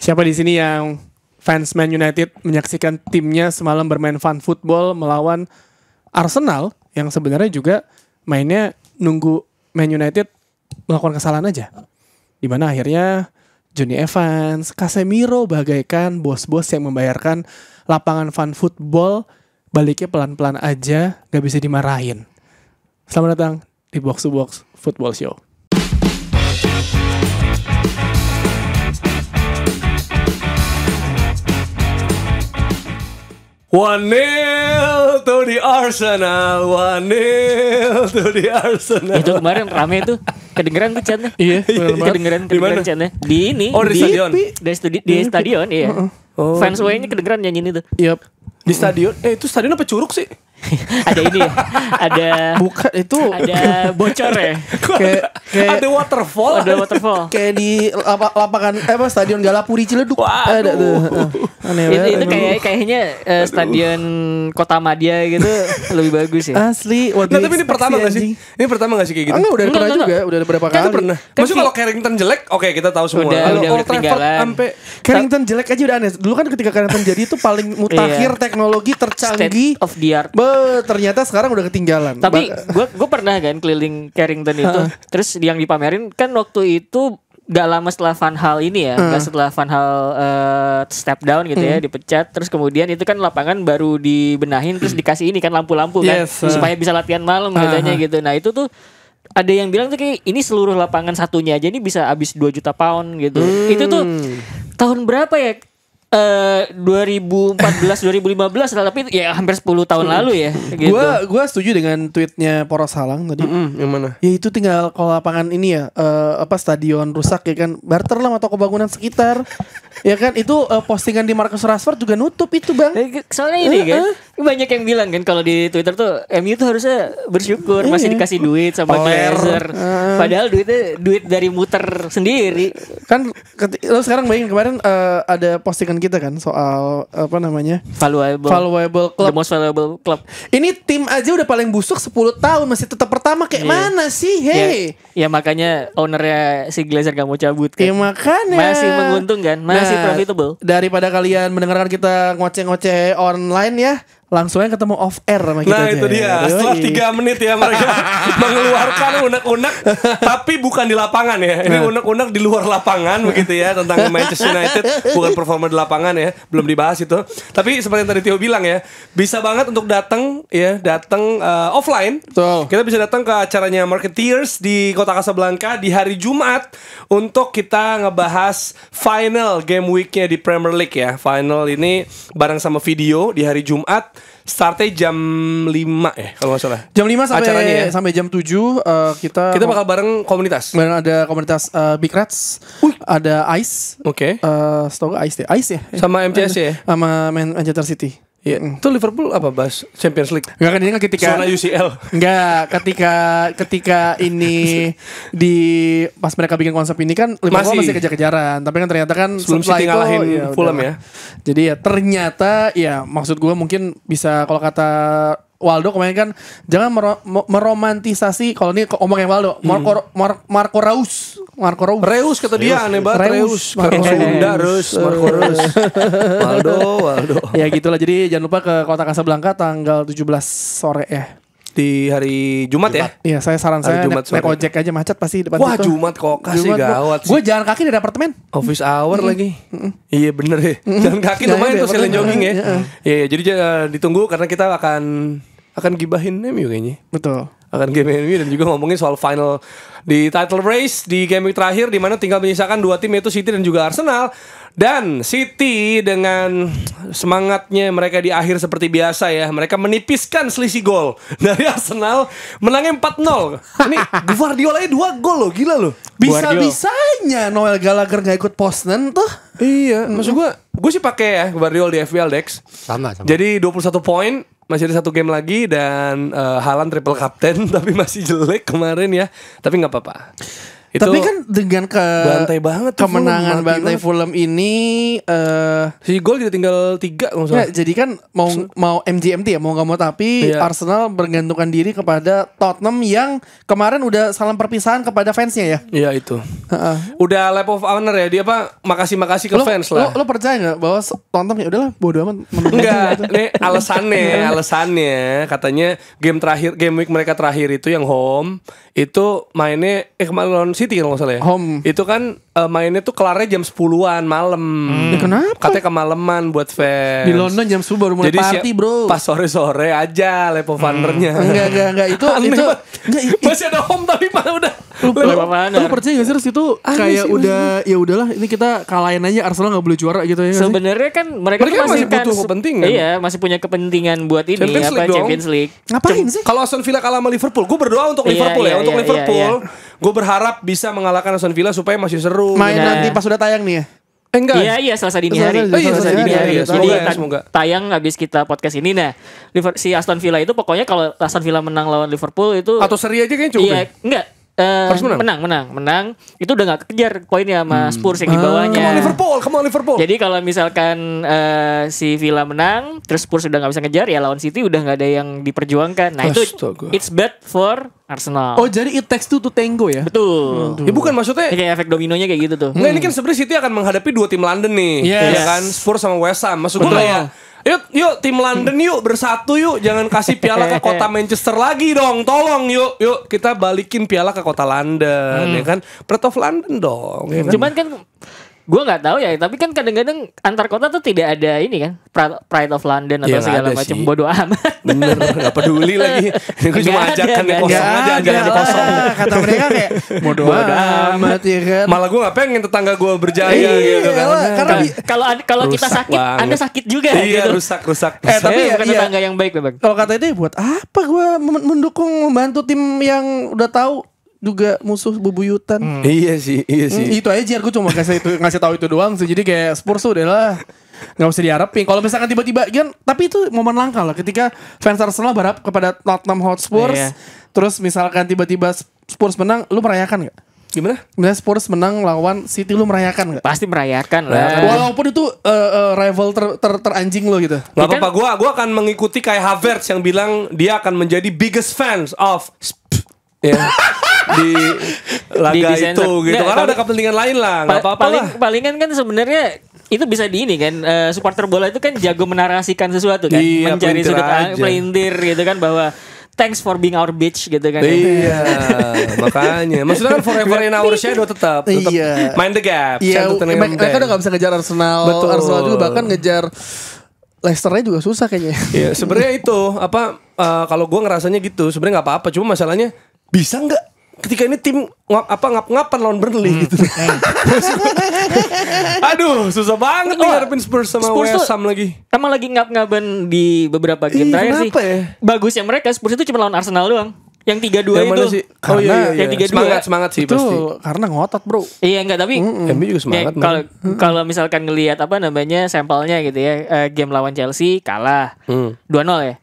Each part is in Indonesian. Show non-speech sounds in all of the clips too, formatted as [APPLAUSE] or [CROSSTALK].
Siapa di sini yang fans Man United menyaksikan timnya semalam bermain fun football melawan Arsenal yang sebenarnya juga mainnya nunggu Man United melakukan kesalahan aja. Di mana akhirnya Johnny Evans, Casemiro bagaikan bos-bos yang membayarkan lapangan fun football baliknya pelan-pelan aja, gak bisa dimarahin. Selamat datang di Box to Box Football Show. One nil to the Arsenal, one nil to the Arsenal. Itu kemarin rame tuh. Kedengeran tuh chatnya. Iya, banget. kedengeran, Di kedengeran mana? chatnya. Di ini. Oh, di stadion. Di, studi- di stadion, iya. Oh. Fans W-nya kedengeran nyanyiin itu. Yup. Di stadion, eh itu stadion apa curug sih? [LAUGHS] ada ini ya. Ada Bukan itu ada bocor ya. [LAUGHS] kayak kayak Ada waterfall. Ada waterfall. kayak di lapa- lapangan eh, apa stadion Galapuri Ciledug. Waduh. Ada tuh. Aneh itu itu kayak kayaknya eh, stadion Kota Madia gitu lebih bagus ya. asli. Nah tapi ini pertama gak sih? Ini pertama gak sih kayak gitu? Enggak udah Enggak, pernah enggak, juga, udah beberapa Kan kali. pernah. Kan Maksudnya vi- kalau Carrington jelek, oke kita tahu semua. Udah- Kalau udah Old Trafford sampai Carrington jelek aja udah aneh. Dulu kan ketika Carrington jadi itu paling mutakhir Iya. teknologi tercanggih. State of the art. Be, ternyata sekarang udah ketinggalan. Tapi gue gue pernah kan keliling Carrington itu. Terus yang dipamerin kan waktu itu gak lama setelah Van Hal ini ya, gak setelah Van Hal eh, step down gitu ya, dipecat. Terus kemudian itu kan lapangan baru dibenahin, terus dikasih ini kan lampu-lampu kan, Yes, supaya bisa latihan malam katanya gitu. Nah itu tuh ada yang bilang tuh kayak ini seluruh lapangan satunya aja ini bisa habis 2 juta pound gitu. Itu tuh tahun berapa ya? Eh 2014 2015 lah tapi ya hampir 10 tahun lalu ya gitu. Gua gua setuju dengan tweetnya Poros Salang tadi. Hmm, yang mana? Ya itu tinggal kalau lapangan ini ya eh, apa stadion rusak ya kan barter lah toko bangunan sekitar. ya kan itu eh, postingan di Marcus Rashford juga nutup itu bang. Eh, Soalnya ini kan banyak yang bilang kan kalau di Twitter tuh MU tuh harusnya bersyukur masih dikasih duit sama. Glazer. Padahal duitnya duit dari muter sendiri. Kan lo sekarang bayangin kemarin eh, ada postingan kita kan soal apa namanya Valuable. valuable The club. most valuable club. Ini tim aja udah paling busuk 10 tahun masih tetap pertama kayak Iya. mana sih? Hey. Ya, ya makanya ownernya si Glazer gak mau cabut Ya kan. makanya Masih menguntungkan, masih Nah, profitable. Daripada kalian mendengarkan kita ngoceh-ngoceh online ya, langsung aja ketemu off air sama kita Nah aja. itu dia. Yoi. Setelah 3 menit ya mereka [LAUGHS] Mengeluarkan unek-unek Tapi bukan di lapangan ya. Ini unek-unek di luar lapangan Begitu ya Tentang [LAUGHS] Manchester United. Bukan performa di lapangan ya Belum dibahas itu. Tapi seperti yang tadi Tio bilang ya Bisa banget untuk datang ya Datang eh, offline. Betul. Kita bisa datang ke acaranya Marketeers Di Kota Casablanca Di hari Jumat Untuk kita ngebahas Final game weeknya di Premier League ya. Final ini Bareng sama video Di hari Jumat Startnya jam 5 ya Kalau nggak salah. Jam 5 sampai Acaranya ya. sampai jam 7 eh, kita Kita bakal bareng komunitas? Kemudian ada komunitas eh, Big Rats, ada Ice, Oke. eh setahu gue Ice deh, Ice ya, Sama MCS ya? Sama Man- Manchester City. Iya Itu Liverpool apa bahas Champions League Enggak kan ini kan ketika Zona UCL Enggak, ketika ketika ini di pas mereka bikin konsep ini kan Liverpool Masih. masih, kejar-kejaran, tapi kan ternyata kan Sebelum setelah City itu, ngalahin Fulham udah. ya. Jadi ya ternyata ya maksud gua mungkin bisa kalau kata Waldo kemarin kan jangan mero- mo- meromantisasi kalau ini ngomong yang Waldo Marco Mar- Marco Reus. Marco Reus. Reus kata dia aneh banget Reus. Reus. Marco Sunda Reus. Reus. [LAUGHS] Marco Reus. [LAUGHS] Waldo Waldo. Ya gitulah. Jadi jangan lupa ke kota Casablanca tanggal 17 sore ya Di hari Jumat ya? Iya, saya saran Hari saya Jumat naik, ojek aja macet pasti depan Wah situ. Jumat kok kasih gawat sih. Gue jalan kaki dari apartemen. Office hour lagi. Iya bener ya. Jalan kaki lumayan tuh bener. jogging ya. Iya. Iya jadi eh, ditunggu karena kita akan Akan gibahin MU kayaknya Betul. akan game MU dan juga ngomongin soal final di title race di game week terakhir di mana tinggal menyisakan dua tim yaitu City dan juga Arsenal dan City dengan semangatnya mereka di akhir seperti biasa ya mereka menipiskan selisih gol dari Arsenal menangnya 4-0 ini Guardiola dua gol loh gila loh Bisa-bisanya Noel Gallagher gak ikut Posnen tuh. iya maksud gua gue sih pakai ya Guardiola di FPL Dex Sama sama. Jadi 21 poin masih ada satu game lagi dan eh, Haaland triple captain [LAUGHS] tapi masih jelek kemarin ya. Tapi nggak apa-apa. Itu Tapi kan dengan ke bantai banget tuh kemenangan Fulham, bantai banget. Fulham ini eh si gol dia tinggal tiga nggak salah. Nggak, jadi kan mau mau MGMT ya mau nggak mau tapi Iya. Arsenal bergantungkan diri kepada Tottenham yang kemarin udah salam perpisahan kepada fansnya ya. Iya itu. Heeh. Udah lap of honor ya dia apa makasih makasih ke Lo, fans lo, lah. lo percaya nggak bahwa Tottenham ya udahlah bodo amat Enggak, gitu. nih alasannya, alasannya katanya game terakhir, game week mereka terakhir itu yang home itu mainnya eh kemarin City kalau nggak salah ya. Home. Itu kan eh, mainnya tuh kelarnya jam 10-an malam. Ya, kenapa? Katanya kemalaman buat fans. Di London jam 10 baru mulai Jadi party siap- bro. Pas sore-sore aja of honor-nya. Enggak enggak enggak itu [LAUGHS] Aneh itu enggak i- i- Masih ada home tapi mana udah. lu, lu, percaya gak sih itu kayak udah ya udahlah ini kita kalahin aja Arsenal nggak boleh juara gitu ya sih? Sebenarnya kan mereka, Mereka masih, masih butuh kan- kepentingan. Iya, masih punya kepentingan buat ini Champions apa League dong. Champions League. Ngapain sih? Kalau Aston Villa kalah sama Liverpool, gue berdoa untuk Iya, Liverpool iya, ya, untuk iya, Liverpool. iya, Gue berharap bisa mengalahkan Aston Villa supaya masih seru. Main Nah. nanti pas udah tayang nih ya. Eh, enggak. Iya iya Selasa dini Selasa- hari. oh iya, Selasa Selasa dini hari. hari. Jadi Semoga ya, semoga. tayang habis kita podcast ini nah Liver- si Aston Villa itu pokoknya kalau Aston Villa menang lawan Liverpool itu Atau seri aja kayaknya cukup. Iya, ya? enggak eh, Harus menang? menang, menang, menang. Itu udah nggak kejar poinnya sama Spurs yang di bawahnya. On Liverpool, on Liverpool. Jadi kalau misalkan eh, si Villa menang, terus Spurs udah nggak bisa ngejar, ya lawan City udah nggak ada yang diperjuangkan. Nah itu Astaga. it's bad for Arsenal. Oh jadi it takes two to tango ya? betul. ya bukan maksudnya Ini kayak efek dominonya kayak gitu tuh. Enggak ini kan sebenarnya City akan menghadapi dua tim London nih, Yes. ya kan Spurs sama West Ham. Maksud gue kayak, yuk, yuk tim London yuk bersatu yuk, jangan kasih piala ke [LAUGHS] kota Manchester lagi dong, tolong yuk, yuk kita balikin piala ke kota London, ya kan, of London dong. Ya kan? Cuman kan gue nggak tahu ya, tapi kan kadang-kadang antar kota tuh tidak ada ini kan Pride- of London atau Ya, nggak segala macam bodoh amat. Bener, gak peduli lagi. Ini gue cuma Nggak ajakan yang nggak kosong aja, ajakan yang kosong. Kata mereka kayak bodo amat ya kan. Malah gue gak pengen tetangga gue berjaya Iya, gitu kan. karena- karena Kalau- Kalau kita sakit, banget. anda sakit juga Iya gitu. rusak rusak. Eh, tapi ya, bukan iya. tetangga yang baik memang. Kalau kata itu buat apa gue mendukung membantu tim yang udah tahu juga musuh bebuyutan. Iya sih, iya sih. Hmm, itu aja gue cuma kasih itu ngasih tahu itu doang sih. Jadi kayak Spurs tuh udahlah nggak usah diharapin. Kalau misalkan tiba-tiba kan, tapi itu momen langka lah ketika fans Arsenal berharap kepada Tottenham Hotspur. Iya. Terus misalkan tiba-tiba Spurs menang, lu merayakan nggak? Gimana? Misalnya Spurs menang lawan City, lu merayakan nggak? Pasti merayakan lah. Walaupun itu eh, eh, rival ter, ter, teranjing lo gitu. Gak apa-apa, gue gua akan mengikuti kayak Havertz yang bilang dia akan menjadi biggest fans of Sp- ya [LAUGHS] di [LAUGHS] laga Di- itu gitu. Nggak, Karena tapi- ada kepentingan lain lah, nggak Pa- apa-apa paling lah. palingan kan sebenarnya itu bisa di ini kan eh, supporter bola itu kan jago menarasikan sesuatu kan Iya, mencari sudut pelintir gitu kan bahwa thanks for being our bitch gitu kan ya. Iya, makanya. Maksudnya kan forever in our shadow tetap, tetap Iya. mind the gap. Iya, mereka, udah gak bisa ngejar Arsenal. Betul. Arsenal juga bahkan ngejar Leicesternya juga susah kayaknya. Iya, sebenarnya itu apa eh, kalau gue ngerasanya gitu, sebenarnya nggak apa-apa. Cuma masalahnya bisa nggak ketika ini tim ngap apa ngap-ngapan lawan Burnley gitu. [LAUGHS] Aduh, susah banget nih Oh, ngadepin Spurs sama Spurs West Ham lagi. Emang lagi ngap-ngaban di beberapa game Iya, terakhir sih. ya? Bagusnya mereka Spurs itu cuma lawan Arsenal doang. Yang 3-2 Yang itu. sih? Oh Karena iya, iya, yang iya. 3-2. Semangat, semangat sih itu pasti. karena ngotot bro. Iya enggak tapi MU juga semangat, kayak kalau kalau misalkan ngelihat apa namanya sampelnya gitu ya eh, game lawan Chelsea kalah Hmm. 2-0 ya.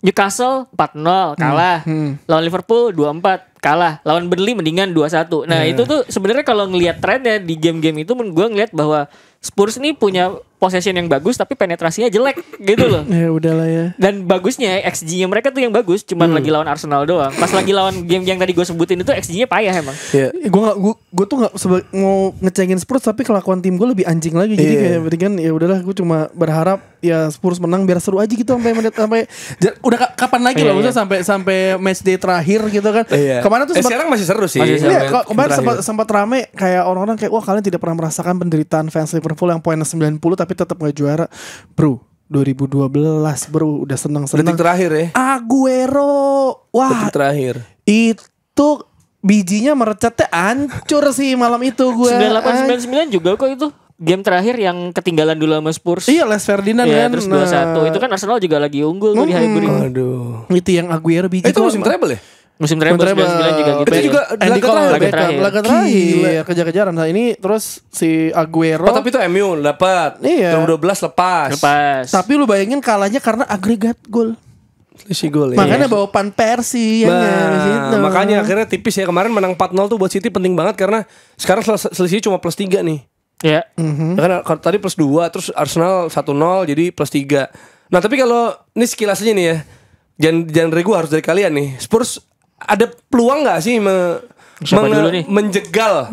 Newcastle 4-0 kalah. Lawan Liverpool 2-4 kalah. Lawan Burnley mendingan 2-1. Nah, itu tuh sebenarnya kalau ngelihat trennya di game-game itu gua ngelihat bahwa Spurs ini punya possession yang bagus tapi penetrasinya jelek gitu loh. Ya udahlah ya. Dan bagusnya XG-nya mereka tuh yang bagus, cuman Hmm. lagi lawan Arsenal doang. Pas lagi lawan game yang tadi gue sebutin itu XG-nya payah emang. Iya. Gue gak, gue, tuh gak seba- mau ngecengin Spurs tapi kelakuan tim gue lebih anjing lagi. Jadi Iya. kayak mendingan ya udahlah gue cuma berharap ya Spurs menang biar seru aja gitu sampai menit sampai udah ka- kapan lagi Iya, loh maksudnya iya. sampai sampai match day terakhir gitu kan. Iya. Kemarin tuh Eh, sempat sekarang masih seru sih. Masih seru. Iya, kok- kemarin sempat sempat rame kayak orang-orang kayak wah kalian tidak pernah merasakan penderitaan fans Liverpool yang poinnya 90 tapi tetap gak juara. Bro, 2012 bro udah Detik seneng-seneng. terakhir ya. Aguero. Wah, Detik terakhir. itu bijinya merecetnya hancur sih malam itu gue 98 99 juga kok itu. Game terakhir yang ketinggalan dulu sama Spurs. iya Les Ferdinand Iya, kan terus Nah, 2-1. Itu kan Arsenal juga lagi unggul tuh di Hmm. Highbury. Aduh. itu yang Aguero biji Eh, itu musim treble ya? Musim treble Treble. 99 juga gitu. Itu ya. juga laga terakhir. Laga terakhir. laga terakhir. Iya, kejar-kejaran nah ini terus si Aguero Oh, tapi itu MU dapat. Iya. 2012 lepas. Lepas. tapi lu bayangin kalahnya karena agregat gol Selisih gol ya. Makanya bawa pan Persi ya di situ. makanya akhirnya tipis ya kemarin menang 4-0 tuh buat City penting banget karena sekarang sel- selisih cuma plus 3 nih. Ya. Ya kan kalau tadi plus 2 terus Arsenal 1-0 jadi plus 3. Nah, tapi kalau ini sekilas aja nih ya. Jangan jangan dari gua harus dari kalian nih. Spurs ada peluang nggak sih me, Siapa menge- dulu nih?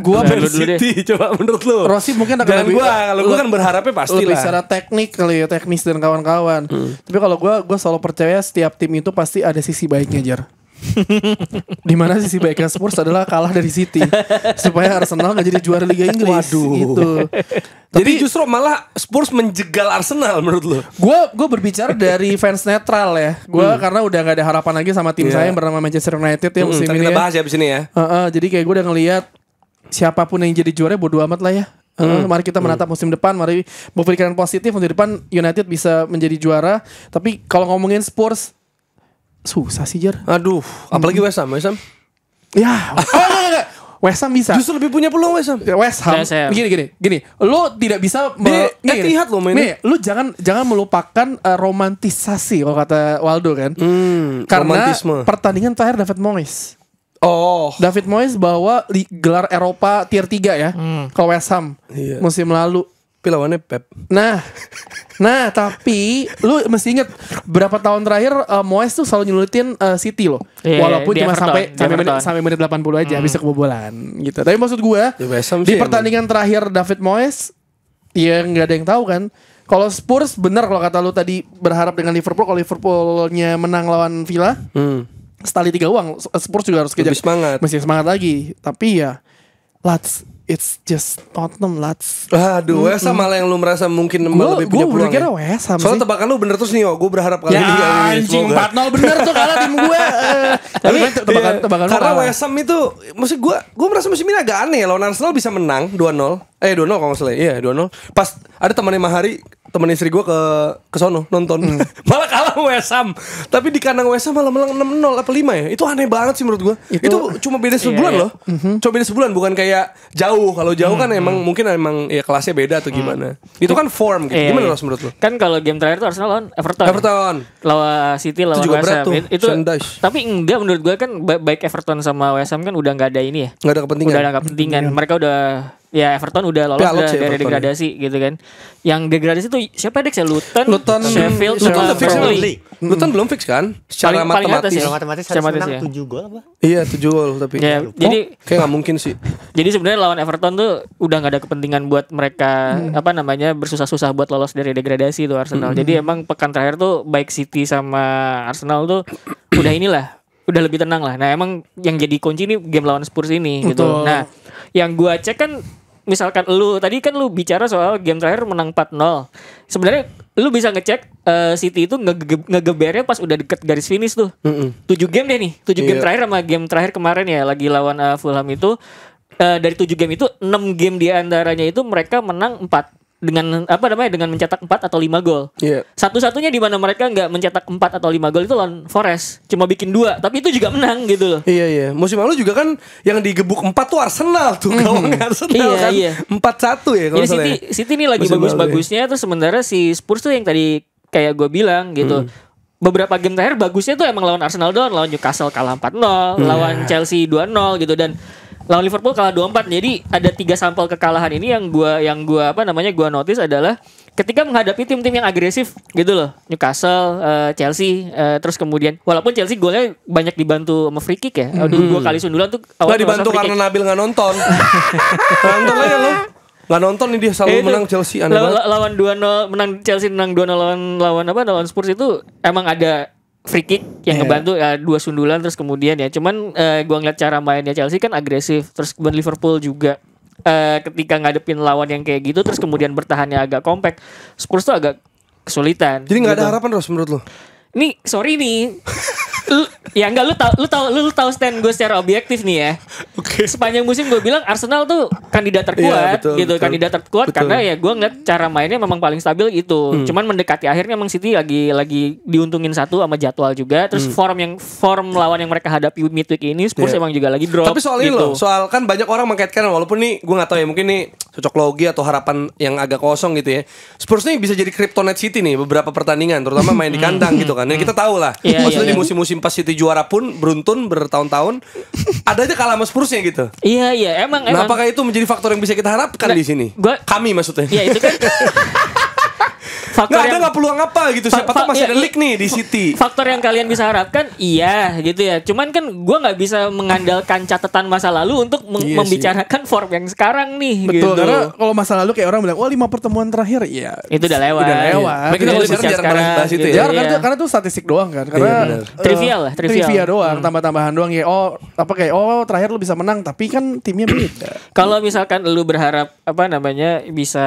Gua menjegal dulu Man deh. City coba menurut lu. Rossi mungkin akan Jangan lebih- gua, kalau gua kan berharapnya pasti lebih lah. secara teknik kali ya teknis dan kawan-kawan. Hmm. Tapi kalau gua gua selalu percaya setiap tim itu pasti ada sisi baiknya jar. [LAUGHS] Di mana sisi baiknya Spurs adalah kalah dari City supaya Arsenal nggak jadi juara Liga Inggris. Waduh. Gitu. [LAUGHS] Jadi justru malah Spurs menjegal Arsenal menurut lu. Gue gue berbicara dari fans netral ya. Gue karena udah nggak ada harapan lagi sama tim Hmm. Iya. saya yang bernama Manchester United ya Hmm, musim ini. kita ya. bahas ya abis ini ya. Heeh, jadi kayak gue udah ngelihat siapa pun yang jadi juara bodo amat lah ya. Hmm. Mari kita menatap musim depan, mari berpikiran positif untuk depan United bisa menjadi juara. Tapi kalau ngomongin Spurs susah sih Jar. Aduh, apalagi West Ham, West Ham. Ya, [LAUGHS] oh, enggak, enggak. West Ham bisa. Justru lebih punya peluang West Ham. West Ham. West Ham. Gini gini gini. Lu tidak bisa. Etihad loh mainnya. Nih, lu jangan jangan melupakan eh, romantisasi kalau kata Waldo kan. Hmm, Karena romantisme. pertandingan terakhir David Moyes. Oh, David Moyes bawa gelar Eropa tier 3 ya ke West Ham Iya. musim lalu. Tapi lawannya Pep. Nah, nah tapi lu mesti inget berapa tahun terakhir eh, Moyes tuh selalu nyulutin eh, City loh. Iya, Walaupun cuma Everton, sampai sampai menit. Hmm. sampai menit 80 aja bisa kebobolan gitu. Tapi maksud gua Ya, di pertandingan terakhir David Moyes ya nggak ada yang tahu kan. Kalau Spurs bener kalau kata lu tadi berharap dengan Liverpool kalau Liverpoolnya menang lawan Villa Hmm. setali tiga uang Spurs juga harus kejar Lebih semangat. Mesti semangat lagi Tapi ya Lads It's just Tottenham Lads Aduh, West Ham malah yang lu merasa mungkin Gua- lebih punya gua peluang. berpikir ya? West Ham Soalnya sih. tebakan lu bener terus nih, oh, gue berharap kali Ya ini ini anjing semoga. 4-0 bener tuh kalah tim gue [LAUGHS] Eh, Tapi tebakan, Iya, tebakan lu Karena. West Ham itu maksud gue gue merasa musim ini agak aneh ya lawan Arsenal bisa menang 2-0. Eh 2-0 kalau nggak salah. Iya 2-0. Pas ada temannya Mahari, teman istri gue ke ke sono nonton. Hmm. [LAUGHS] malah kalah Ham. Tapi di kandang West Ham malah menang 6-0 apa 5 ya? Itu aneh banget sih menurut gue. Itu, Itu- cuma beda sebulan iya. loh. Cuma beda sebulan bukan kayak jauh. Kalau jauh kan emang mungkin emang ya kelasnya beda atau gimana. Itu kan form gitu. Iya, Gimana iya. Menurut lu? Kan kalau game terakhir tuh Arsenal lawan Everton. Everton. lawan City lawan juga West berat Ham. tuh, It- Itu Sean Dyche. tapi enggak menurut gue kan ba- baik Everton sama West Ham kan udah nggak ada ini ya. Nggak ada kepentingan. Udah ada kepentingan. Mereka udah ya Everton udah lolos Pialot udah sih dari Everton degradasi gitu kan. Yang degradasi tuh siapa deh ya Luton, Luton, Sheffield, Luton udah fix kan? Luton belum fix kan? Secara Paling- paling atas matematis. ya? Secara matematis Secara harus matematis menang ya. 7 gol apa? Iya 7 gol tapi. Ya, jadi Kayak nggak mungkin sih. Jadi sebenarnya lawan Everton tuh udah nggak ada kepentingan buat mereka apa namanya bersusah-susah buat lolos dari degradasi tuh Arsenal. Jadi emang pekan terakhir tuh baik City sama Arsenal tuh [CLEARS THROAT] udah inilah udah lebih tenang lah. Nah emang yang jadi kunci ini game lawan Spurs ini gitu. Betul. Nah yang gua cek kan misalkan lu tadi kan lu bicara soal game terakhir menang 4-0. Sebenarnya lu bisa ngecek eh, City itu ngege- ngegebernya pas udah deket garis finish tuh. Mm-mm. 7 game deh nih. 7 game Iya. terakhir sama game terakhir kemarin ya lagi lawan uh, Fulham itu uh, dari 7 game itu 6 game di antaranya itu mereka menang 4 dengan apa namanya dengan mencetak 4 atau 5 gol. Iya. Satu-satunya di mana mereka nggak mencetak 4 atau 5 gol itu lawan Forest. Cuma bikin dua, tapi itu juga menang gitu loh. Iya iya. Musim lalu juga kan yang digebuk 4 tuh Arsenal tuh gawang Arsenal Iya, kan. iya. 4-1 ya kalau Jadi salah. City ya. City ini lagi lalu bagus-bagusnya terus sementara si Spurs tuh yang tadi kayak gue bilang gitu. Hmm. Beberapa game terakhir bagusnya tuh emang lawan Arsenal doang, lawan Newcastle kalah 4-0, lawan Chelsea 2-0 gitu dan lawan Liverpool kalah 2-4. Jadi ada tiga sampel kekalahan ini yang gua yang gua apa namanya gua notice adalah ketika menghadapi tim-tim yang agresif gitu loh. Newcastle, eh, Chelsea, eh, terus kemudian walaupun Chelsea golnya banyak dibantu sama free kick ya. Dua, dua kali sundulan tuh Nggak awal dibantu karena. Nabil nggak nonton. [LAUGHS] Nonton aja lo. Nggak nonton nih dia selalu itu, menang Chelsea aneh lawan, banget. lawan 2-0 menang Chelsea menang 2-0 lawan lawan apa lawan Spurs itu emang ada free kick yang Iya. ngebantu ya dua sundulan terus kemudian ya cuman eh, gua ngeliat cara mainnya Chelsea kan agresif terus kemudian Liverpool juga eh, ketika ngadepin lawan yang kayak gitu terus kemudian bertahannya agak kompak Spurs tuh agak kesulitan Jadi nggak ada gitu. harapan Ros menurut lo? Nih sorry nih lu, ya enggak lu tahu lu tahu lu, tahu stand gue secara objektif nih ya. Oke. Sepanjang musim gue bilang Arsenal tuh kandidat terkuat betul, gitu, betul. kandidat terkuat Betul. karena ya gue ngeliat cara mainnya memang paling stabil itu. Hmm. Cuman mendekati akhirnya emang City lagi lagi diuntungin satu sama jadwal juga. Terus form yang form lawan yang mereka hadapi midweek ini Spurs Hmm. Iya. emang juga lagi drop. Tapi soal ini gitu. loh, soal kan banyak orang mengkaitkan walaupun nih gue nggak tahu ya mungkin nih cocok logi atau harapan yang agak kosong gitu ya. Spurs nih bisa jadi kryptonite City nih beberapa pertandingan, terutama main di kandang gitu kan. Dan kita tahu lah, Iya, maksudnya iya, di iya. musim-musim pas City juara pun beruntun bertahun-tahun, ada aja kalah sama Spursnya gitu. Iya iya emang Nah, emang. apakah itu menjadi faktor yang bisa kita harapkan Nggak, di sini? gua- Kami maksudnya. Iya itu kan. [LAUGHS] faktor Nggak ada yang- nggak peluang apa gitu. Fa- Siapa fa- tahu masih iya, ada iya. leak nih di City. Faktor yang kalian bisa harapkan iya gitu ya. Cuman kan gua nggak bisa mengandalkan catatan masa lalu untuk meng- Iya sih. membicarakan form yang sekarang nih Betul, gitu. karena kalau masa lalu kayak orang bilang, wah lima pertemuan terakhir, ya itu udah lewat. Udah lewat. Kita kalau bicara sekarang jarang bahas itu ya. Jarang iya. karena tuh statistik doang kan. Karena Iya, eh, Trivial lah, trivial. Trivia doang, Hmm. tambah-tambahan doang ya. Oh, apa kayak oh terakhir lu bisa menang, tapi kan timnya beda. Kalau misalkan lu berharap apa namanya bisa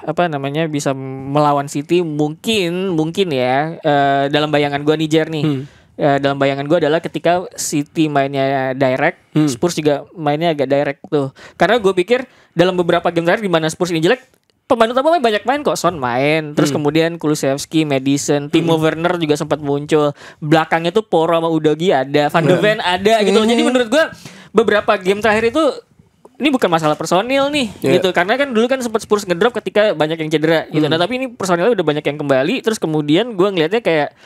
apa namanya bisa melawan City mungkin mungkin ya eh, dalam bayangan gua Niger nih. Hmm. Eh, dalam bayangan gua adalah ketika City mainnya direct, Hmm. Spurs juga mainnya agak direct tuh. Karena gue pikir dalam beberapa game terakhir di mana Spurs ini jelek, pemain utama banyak main kok Son main terus Hmm. kemudian Kulusevski, Madison, Timo Werner juga sempat muncul belakangnya tuh Poro sama Udogi ada Van de Ven ada gitu loh jadi Hmm. menurut gua beberapa game terakhir itu ini bukan masalah personil nih Iya. gitu. Karena kan dulu kan sempat Spurs ngedrop ketika banyak yang cedera gitu. Nah tapi ini personilnya udah banyak yang kembali terus kemudian gua ngelihatnya kayak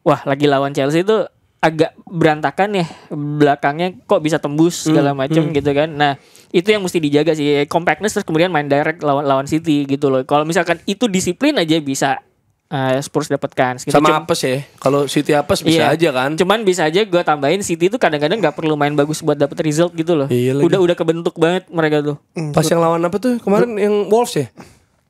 wah lagi lawan Chelsea itu agak berantakan ya belakangnya kok bisa tembus segala macam gitu kan. Nah itu yang mesti dijaga sih compactness terus kemudian main direct lawan lawan City gitu loh. Kalau misalkan itu disiplin aja bisa eh, Spurs dapatkan gitu. Sama apes ya. Kalau City apes bisa Iya. aja kan. Cuman bisa aja gue tambahin City itu kadang-kadang nggak perlu main bagus buat dapet result gitu loh. Iya lagi. udah udah kebentuk banget mereka tuh. Pas yang lawan apa tuh kemarin yang Wolves ya?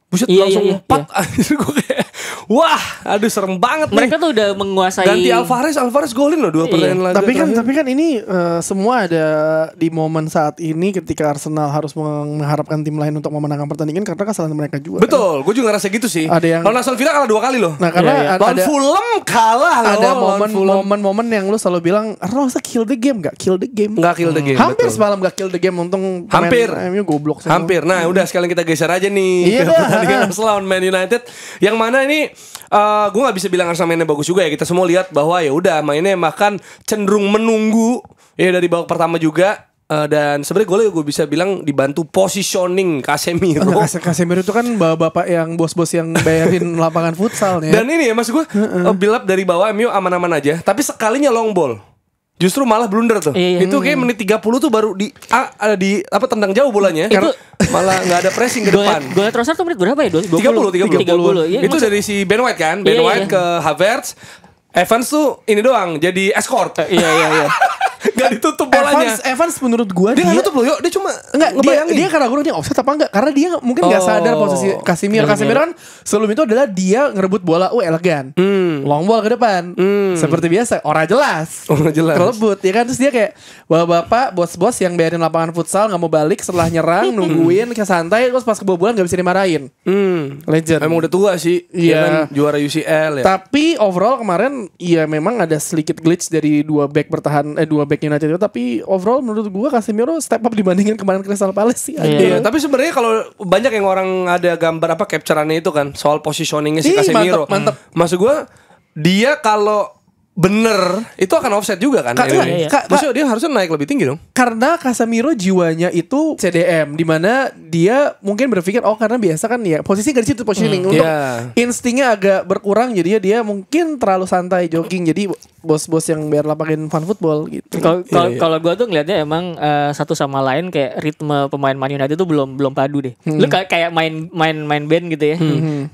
Buset Iya, langsung iya, iya, empat. [LAUGHS] Gue kayak, wah, aduh serem banget Mereka nih. tuh udah menguasai Ganti Alvarez, Alvarez golin loh dua Iya. pertandingan laga tapi kan terakhir. tapi kan ini eh, semua ada di momen saat ini ketika Arsenal harus mengharapkan tim lain untuk memenangkan pertandingan karena kesalahan mereka juga. kan. Betul, gue juga ngerasa gitu sih. Ada yang- Lawan Aston Villa kalah dua kali loh. Nah, karena Iya, iya. ada- ada Fulham kalah loh. ada momen-momen yang lu selalu bilang Arsenal kill the game gak kill the game Nggak kill the game, hampir betul. semalam gak kill the game untung Hampir. MU goblok semua. Hampir. Nah, udah sekalian kita geser aja nih Iya pertandingan Arsenal lawan Man United. Yang mana ini eh gue nggak bisa bilang Arsenal mainnya bagus juga ya. Kita semua lihat bahwa ya udah mainnya bahkan cenderung menunggu ya dari babak pertama juga. Eh, dan sebenarnya gue gue bisa bilang dibantu positioning Casemiro. Enggak, Kas- Casemiro itu kan bapak-bapak yang bos-bos yang bayarin [LAUGHS] lapangan futsal nih. ya. Dan ini ya maksud gue uh, build up dari bawah MU aman-aman aja. Tapi sekalinya long ball. Justru malah blunder tuh. Iya, iya. Itu kayak menit 30 tuh baru di ah, ada di apa tendang jauh bolanya. Itu- malah nggak ada pressing ke depan. Gol Trossard tuh menit berapa ya? 20, 30 30. 30. Iya, itu maksud- dari si Ben White kan? Ben Iya, White iya. ke Havertz. Evans tuh ini doang jadi escort. Iya iya iya. [LAUGHS] Gak ditutup bolanya. Evans, Evans menurut gua Dia dia, nutup loh, yuk. Dia cuma Enggak, dia, ngebayangin. dia karena gue dia offset apa enggak? Karena dia mungkin Oh. sadar posisi Casemiro. Casemiro kan sebelum itu adalah dia ngerebut bola, oh elegan, long ball ke depan, seperti biasa, ora jelas, Ora jelas. kerebut, ya kan? Terus dia kayak bapak-bapak, bos-bos yang bayarin lapangan futsal nggak mau balik setelah nyerang, [LAUGHS] nungguin ke santai, terus pas kebobolan nggak bisa dimarahin. Hmm. Legend. Emang udah tua sih. Iya. Dia kan juara UCL ya. Tapi overall kemarin ya memang ada sedikit glitch dari dua back bertahan eh dua back United itu tapi overall menurut gua Casemiro step up dibandingin kemarin Crystal Palace sih. Iya, Ada. tapi sebenarnya kalau banyak yang orang ada gambar apa capturannya itu kan soal positioningnya si Ih, Casemiro. mantep, mantep. Maksud gua dia kalau bener itu akan offset juga kan? Kak, anyway. iya, iya. Kak, Maksudnya dia harusnya naik lebih tinggi dong. Karena Casemiro jiwanya itu CDM di mana dia mungkin berpikir oh karena biasa kan ya posisi gak di situ positioning untuk Iya. instingnya agak berkurang jadi dia mungkin terlalu santai jogging jadi bos-bos yang biar lapangin fun football gitu. Kalau kalau iya. kalau gue tuh ngeliatnya emang eh, satu sama lain kayak ritme pemain Man United itu belum belum padu deh. Hmm. Lu kayak kayak main main main band gitu ya.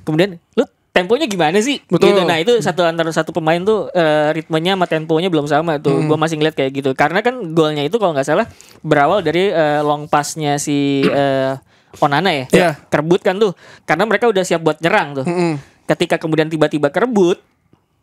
Kemudian lu temponya gimana sih? Betul. Gitu. Nah itu satu antara satu pemain tuh eh, ritmenya sama temponya belum sama tuh. Hmm. Gue masih ngeliat kayak gitu. Karena kan golnya itu kalau nggak salah berawal dari eh, long passnya si [CLEARS THROAT] eh, Onana ya. Iya. Kerebut kan tuh. Karena mereka udah siap buat nyerang tuh. Ketika kemudian tiba-tiba kerebut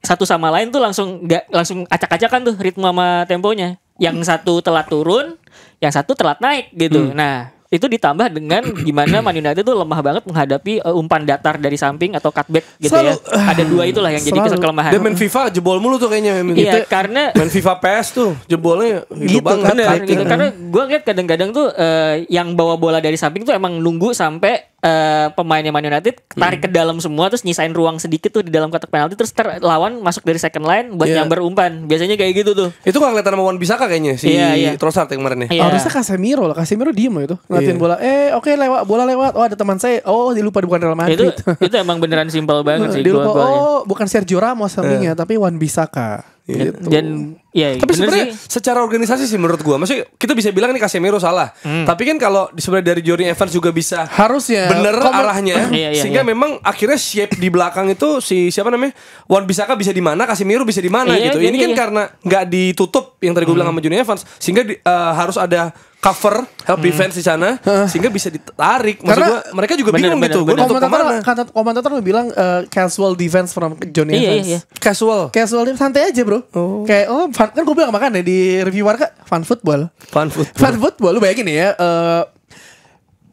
satu sama lain tuh langsung nggak langsung acak-acakan tuh ritme sama temponya. Yang satu telat turun, yang satu telat naik gitu. Nah, itu ditambah dengan [CLEARS THROAT] gimana Man United tuh lemah banget menghadapi uh, umpan datar dari samping atau cutback gitu ya. Selalu- Ada dua itulah yang jadi Selalu. kelemahan. Dia main FIFA jebol mulu tuh kayaknya. Iya, karena Main FIFA PS tuh jebolnya gitu, Gitu, banget. Cutback, gitu. ya. Karena gue lihat kadang-kadang tuh eh, yang bawa bola dari samping tuh emang nunggu sampai eh, pemainnya Man United tarik ke dalam semua terus nyisain ruang sedikit tuh di dalam kotak penalti terus ter lawan masuk dari second line buat Iya. nyamber umpan. Biasanya kayak gitu tuh. Itu gak kelihatan sama Wan Bisaka kayaknya si Iya, iya. Trossard yang kemarin ya. Iya. Harusnya Casemiro lah, Casemiro diem loh itu ngeliatin Iya. bola. Eh, oke lewat, bola lewat. Oh ada teman saya. Oh dia lupa bukan Real itu Madrid. itu emang beneran simpel banget [LAUGHS] sih dia gol lupa. golnya. Oh bukan Sergio Ramos sampingnya, tapi Wan Bisaka. Gitu. Dan ya Tapi bener sebenarnya secara organisasi sih menurut gua, maksudnya kita bisa bilang nih Casemiro salah. Hmm. Tapi kan kalau sebenarnya dari Jordan Evans juga bisa Harusnya bener Kalau- arahnya, Iya, iya, sehingga iya. memang akhirnya shape di belakang itu si siapa namanya Wan Bisaka bisa di mana, Casemiro bisa di mana Iya, gitu. iya, Ini kan iya. karena nggak ditutup yang tadi bilang Hmm. sama Jordan Evans, sehingga di- eh, harus ada cover help defense di sana, sehingga bisa ditarik. Maksud Karena- gua, mereka juga Bener, bingung bener, gitu. Bener. nutup komentator kata komentator bilang eh, casual defense from Johnny Iya, Evans. iya, iya. Casual, Casual santai aja bro. Kayak oh fun, kan gue bilang makan ya di review warga fun football. fun food. Fun football lu bayangin ya. eh,